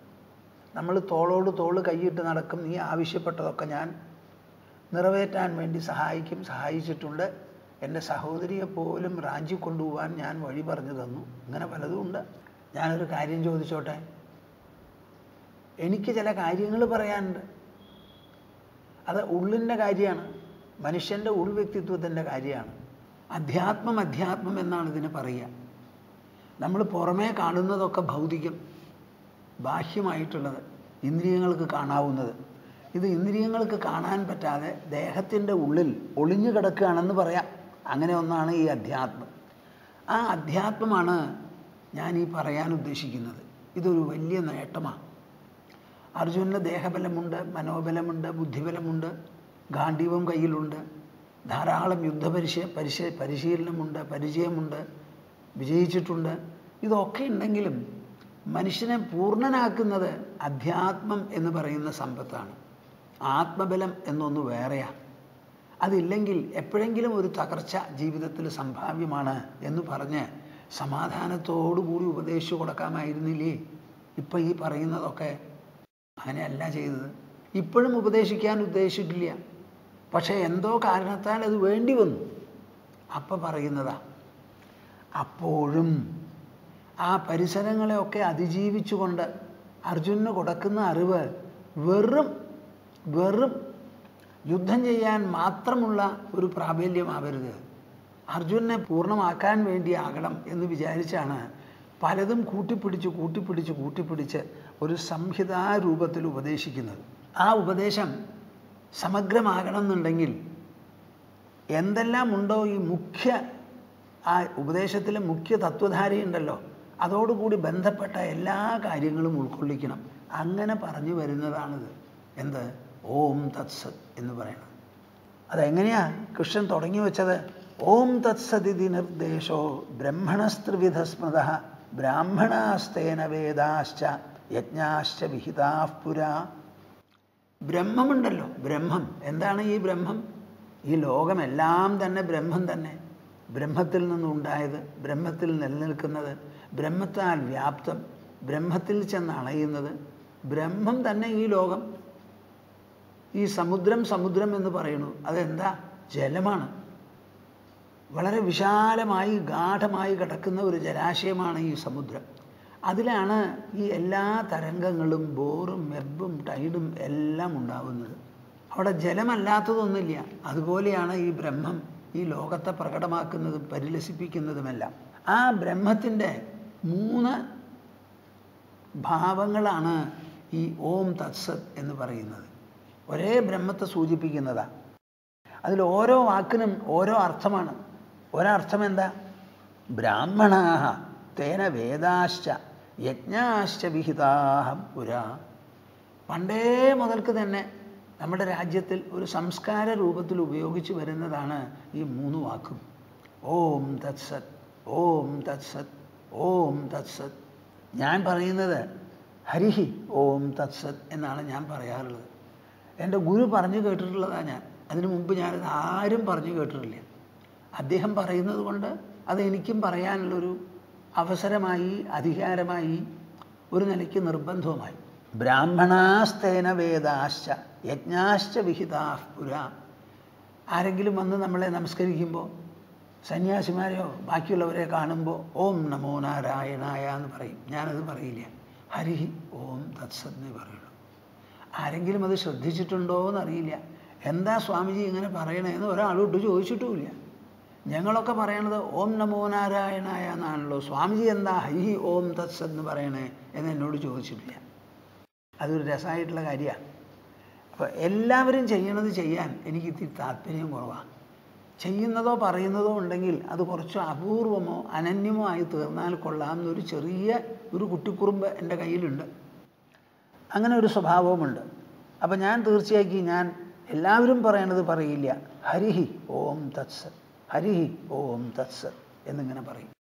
നമ്മൾ തോളോട് തോൾ കൈയിട്ട് നടക്കും. നീ ആവശ്യപ്പെട്ടതൊക്കെ ഞാൻ നിറവേറ്റാൻ വേണ്ടി സഹായിക്കും. സഹായിച്ചിട്ടുണ്ട്. എന്റെ സഹോദരിയെ പോലും റാഞ്ചി കൊണ്ടുപോകാൻ ഞാൻ വഴി പറഞ്ഞു തന്നു. ഇങ്ങനെ പലതും ഉണ്ട്. ഞാനൊരു കാര്യം ചോദിച്ചോട്ടെ? എനിക്ക് ചില കാര്യങ്ങൾ പറയാനുണ്ട്. അത് ഉള്ളിന്റെ കാര്യമാണ്. മനുഷ്യന്റെ ഉൾവ്യക്തിത്വത്തിന്റെ കാര്യമാണ്. അധ്യാത്മം അധ്യാത്മം എന്നാണ് ഇതിന് പറയുക. നമ്മൾ പുറമേ കാണുന്നതൊക്കെ ഭൗതികം ബാഹ്യമായിട്ടുള്ളത് ഇന്ദ്രിയങ്ങൾക്ക് കാണാവുന്നത്. ഇത് ഇന്ദ്രിയങ്ങൾക്ക് കാണാൻ പറ്റാതെ ദേഹത്തിന്റെ ഉള്ളിൽ ഒളിഞ്ഞു കിടക്കുകയാണെന്ന് പറയാം. അങ്ങനെ ഒന്നാണ് ഈ അധ്യാത്മം. ആ അധ്യാത്മമാണ് ഞാൻ ഈ പറയാൻ ഉദ്ദേശിക്കുന്നത്. ഇതൊരു വലിയ നേട്ടമാണ്. അർജുനന് ദേഹബലമുണ്ട് മനോബലമുണ്ട് ബുദ്ധിബലമുണ്ട് ഗാന്ഡീവം കയ്യിലുണ്ട് ധാരാളം യുദ്ധപരിശ പരിശ പരിശീലനമുണ്ട് പരിചയമുണ്ട്. വിജയിച്ചിട്ടുണ്ട്. ഇതൊക്കെ ഉണ്ടെങ്കിലും മനുഷ്യനെ പൂർണനാക്കുന്നത് അധ്യാത്മം എന്ന് പറയുന്ന സമ്പത്താണ്. ആത്മബലം എന്നൊന്ന് വേറെയാണ് അതില്ലെങ്കിൽ എപ്പോഴെങ്കിലും ഒരു തകർച്ച ജീവിതത്തിൽ സംഭാവ്യമാണ് എന്ന് പറഞ്ഞ് സമാധാനത്തോടുകൂടി ഉപദേശിച്ചു കൊടുക്കാമായിരുന്നില്ലേ? ഇപ്പം ഈ പറയുന്നതൊക്കെ അങ്ങനെയല്ല ചെയ്തത്. ഇപ്പോഴും ഉപദേശിക്കാൻ ഉദ്ദേശിച്ചിട്ടില്ല. പക്ഷേ എന്തോ കാരണത്താൽ അത് വേണ്ടി വന്നു. അപ്പം പറയുന്നതാ അപ്പോഴും ആ പരിസരങ്ങളെയൊക്കെ അതിജീവിച്ചുകൊണ്ട് അർജുനന് കൊടുക്കുന്ന അറിവ് വെറും വെറും യുദ്ധം ചെയ്യാൻ മാത്രമുള്ള ഒരു പ്രാബല്യമാവരുത്. അർജുനനെ പൂർണമാക്കാൻ വേണ്ടിയാകണം എന്ന് വിചാരിച്ചാണ് പലതും കൂട്ടിപ്പിടിച്ച് കൂട്ടിപ്പിടിച്ച് കൂട്ടിപ്പിടിച്ച് ഒരു സംഹിതാരൂപത്തിൽ ഉപദേശിക്കുന്നത്. ആ ഉപദേശം സമഗ്രമാകണമെന്നുണ്ടെങ്കിൽ എന്തെല്ലാം ഉണ്ടോ ഈ മുഖ്യ ആ ഉപദേശത്തിലെ മുഖ്യ തത്വധാരയുണ്ടല്ലോ അതോടുകൂടി ബന്ധപ്പെട്ട എല്ലാ കാര്യങ്ങളും ഉൾക്കൊള്ളിക്കണം. അങ്ങനെ പറഞ്ഞു വരുന്നതാണിത്. എന്ത്? ഓം തത്സത് എന്ന് പറയുന്നത്. അതെങ്ങനെയാ കൃഷ്ണൻ തുടങ്ങി വെച്ചത്? ഓം തത്സതി നിർദ്ദേശോ ബ്രഹ്മണസ്ത്രിവിധ സ്മൃത ബ്രാഹ്മണാസ്തേന വേദാശ്ച യജ്ഞാശ്ച വിഹിതാ പുരാ. ബ്രഹ്മമുണ്ടല്ലോ. ബ്രഹ്മം. എന്താണ് ഈ ബ്രഹ്മം? ഈ ലോകമെല്ലാം തന്നെ ബ്രഹ്മം തന്നെ. ബ്രഹ്മത്തിൽ നിന്നുണ്ടായത് ബ്രഹ്മത്തിൽ നിലനിൽക്കുന്നത് ബ്രഹ്മത്താൽ വ്യാപ്തം ബ്രഹ്മത്തിൽ ചെന്ന് അണയുന്നത് ബ്രഹ്മം തന്നെ ഈ ലോകം ഈ സമുദ്രം സമുദ്രം എന്ന് പറയുന്നു. അതെന്താ? ജലമാണ്. വളരെ വിശാലമായി ഗാഠമായി കിടക്കുന്ന ഒരു ജലാശയമാണ് ഈ സമുദ്രം. അതിലാണ് ഈ എല്ലാ തരംഗങ്ങളും ബോറും മെബും ടൈഡും എല്ലാം ഉണ്ടാവുന്നത്. അവിടെ ജലമല്ലാത്തതൊന്നുമില്ല. അതുപോലെയാണ് ഈ ബ്രഹ്മം. ഈ ലോകത്തെ പ്രകടമാക്കുന്നതും പരിലസിപ്പിക്കുന്നതുമെല്ലാം. ആ ബ്രഹ്മത്തിന്റെ മൂന്ന് ഭാവങ്ങളാണ് ഈ ഓം തത്സത് എന്ന് പറയുന്നത്. ഒരേ ബ്രഹ്മത്തെ സൂചിപ്പിക്കുന്നതാണ് അതിൽ ഓരോ വാക്കിനും ഓരോ അർത്ഥമാണ്. ഒരർത്ഥം എന്താ ബ്രാഹ്മണാഹ തേന വേദാശ്ച യജ്ഞാശ്ച വിഹിതാഹം പുരാ. പണ്ടേ മുതൽക്ക് തന്നെ നമ്മുടെ രാജ്യത്തിൽ ഒരു സംസ്കാര രൂപത്തിൽ ഉപയോഗിച്ച് വരുന്നതാണ് ഈ മൂന്ന് വാക്കും. ഓം തത്സത് ഓം തത്സത് ഓം തത്സത് ഞാൻ പറയുന്നത് ഹരിഹി ഓം തത്സത് എന്നാണ് ഞാൻ പറയാറുള്ളത്. എന്റെ ഗുരു പറഞ്ഞു കേട്ടിട്ടുള്ളതാണ് ഞാൻ. അതിനു മുമ്പ് ഞാനത് ആരും പറഞ്ഞു കേട്ടിട്ടില്ല. അദ്ദേഹം പറയുന്നത് കൊണ്ട് അത് എനിക്കും പറയാനുള്ളൊരു അവസരമായി അധികാരമായി ഒരു നിലയ്ക്ക് നിർബന്ധവുമായി. ബ്രാഹ്മണാസ്തേന വേദാശ്ച. യജ്ഞാശ്ച വിഹിതാ പുര. ആരെങ്കിലും വന്ന് നമ്മളെ നമസ്കരിക്കുമ്പോൾ സന്യാസിമാരെയോ ബാക്കിയുള്ളവരെ കാണുമ്പോൾ ഓം നമോ നാരായണായ എന്ന് പറയും. ഞാനത് പറയില്ല. ഹരി ഓം തത്സന്നേ പറയുള്ളൂ ആരെങ്കിലും അത് ശ്രദ്ധിച്ചിട്ടുണ്ടോ എന്നറിയില്ല. എന്താ സ്വാമിജി ഇങ്ങനെ പറയണേന്ന് ഒരാളോട്ട് ചോദിച്ചിട്ടുമില്ല. ഞങ്ങളൊക്കെ പറയണത് ഓം നമോ നാരായണായ എന്നാണല്ലോ. സ്വാമിജി എന്താ ഹരി ഓം തത്സ് എന്ന് പറയണേ എന്ന് എന്നോട് ചോദിച്ചിട്ടില്ല. അതൊരു രസമായിട്ടുള്ള കാര്യമാണ്. അപ്പോൾ എല്ലാവരും ചെയ്യണത് ചെയ്യാൻ എനിക്ക് ഇത്തിരി താല്പര്യം കുറവാണ് ചെയ്യുന്നതോ പറയുന്നതോ ഉണ്ടെങ്കിൽ അത് കുറച്ച് അപൂർവമോ അനന്യമോ ആയി തീർന്നാൽ കൊള്ളാം എന്നൊരു ചെറിയ ഒരു കുട്ടിക്കുറുമ്പ് എന്റെ കയ്യിലുണ്ട്. അങ്ങനെ ഒരു സ്വഭാവവുമുണ്ട്. അപ്പം ഞാൻ തീർച്ചയായും ഞാൻ എല്ലാവരും പറയണത് പറയില്ല. ഹരിഹി ഓം തത്സ. ഹരിഹി ഓം തത്സ എന്നിങ്ങനെ പറയും.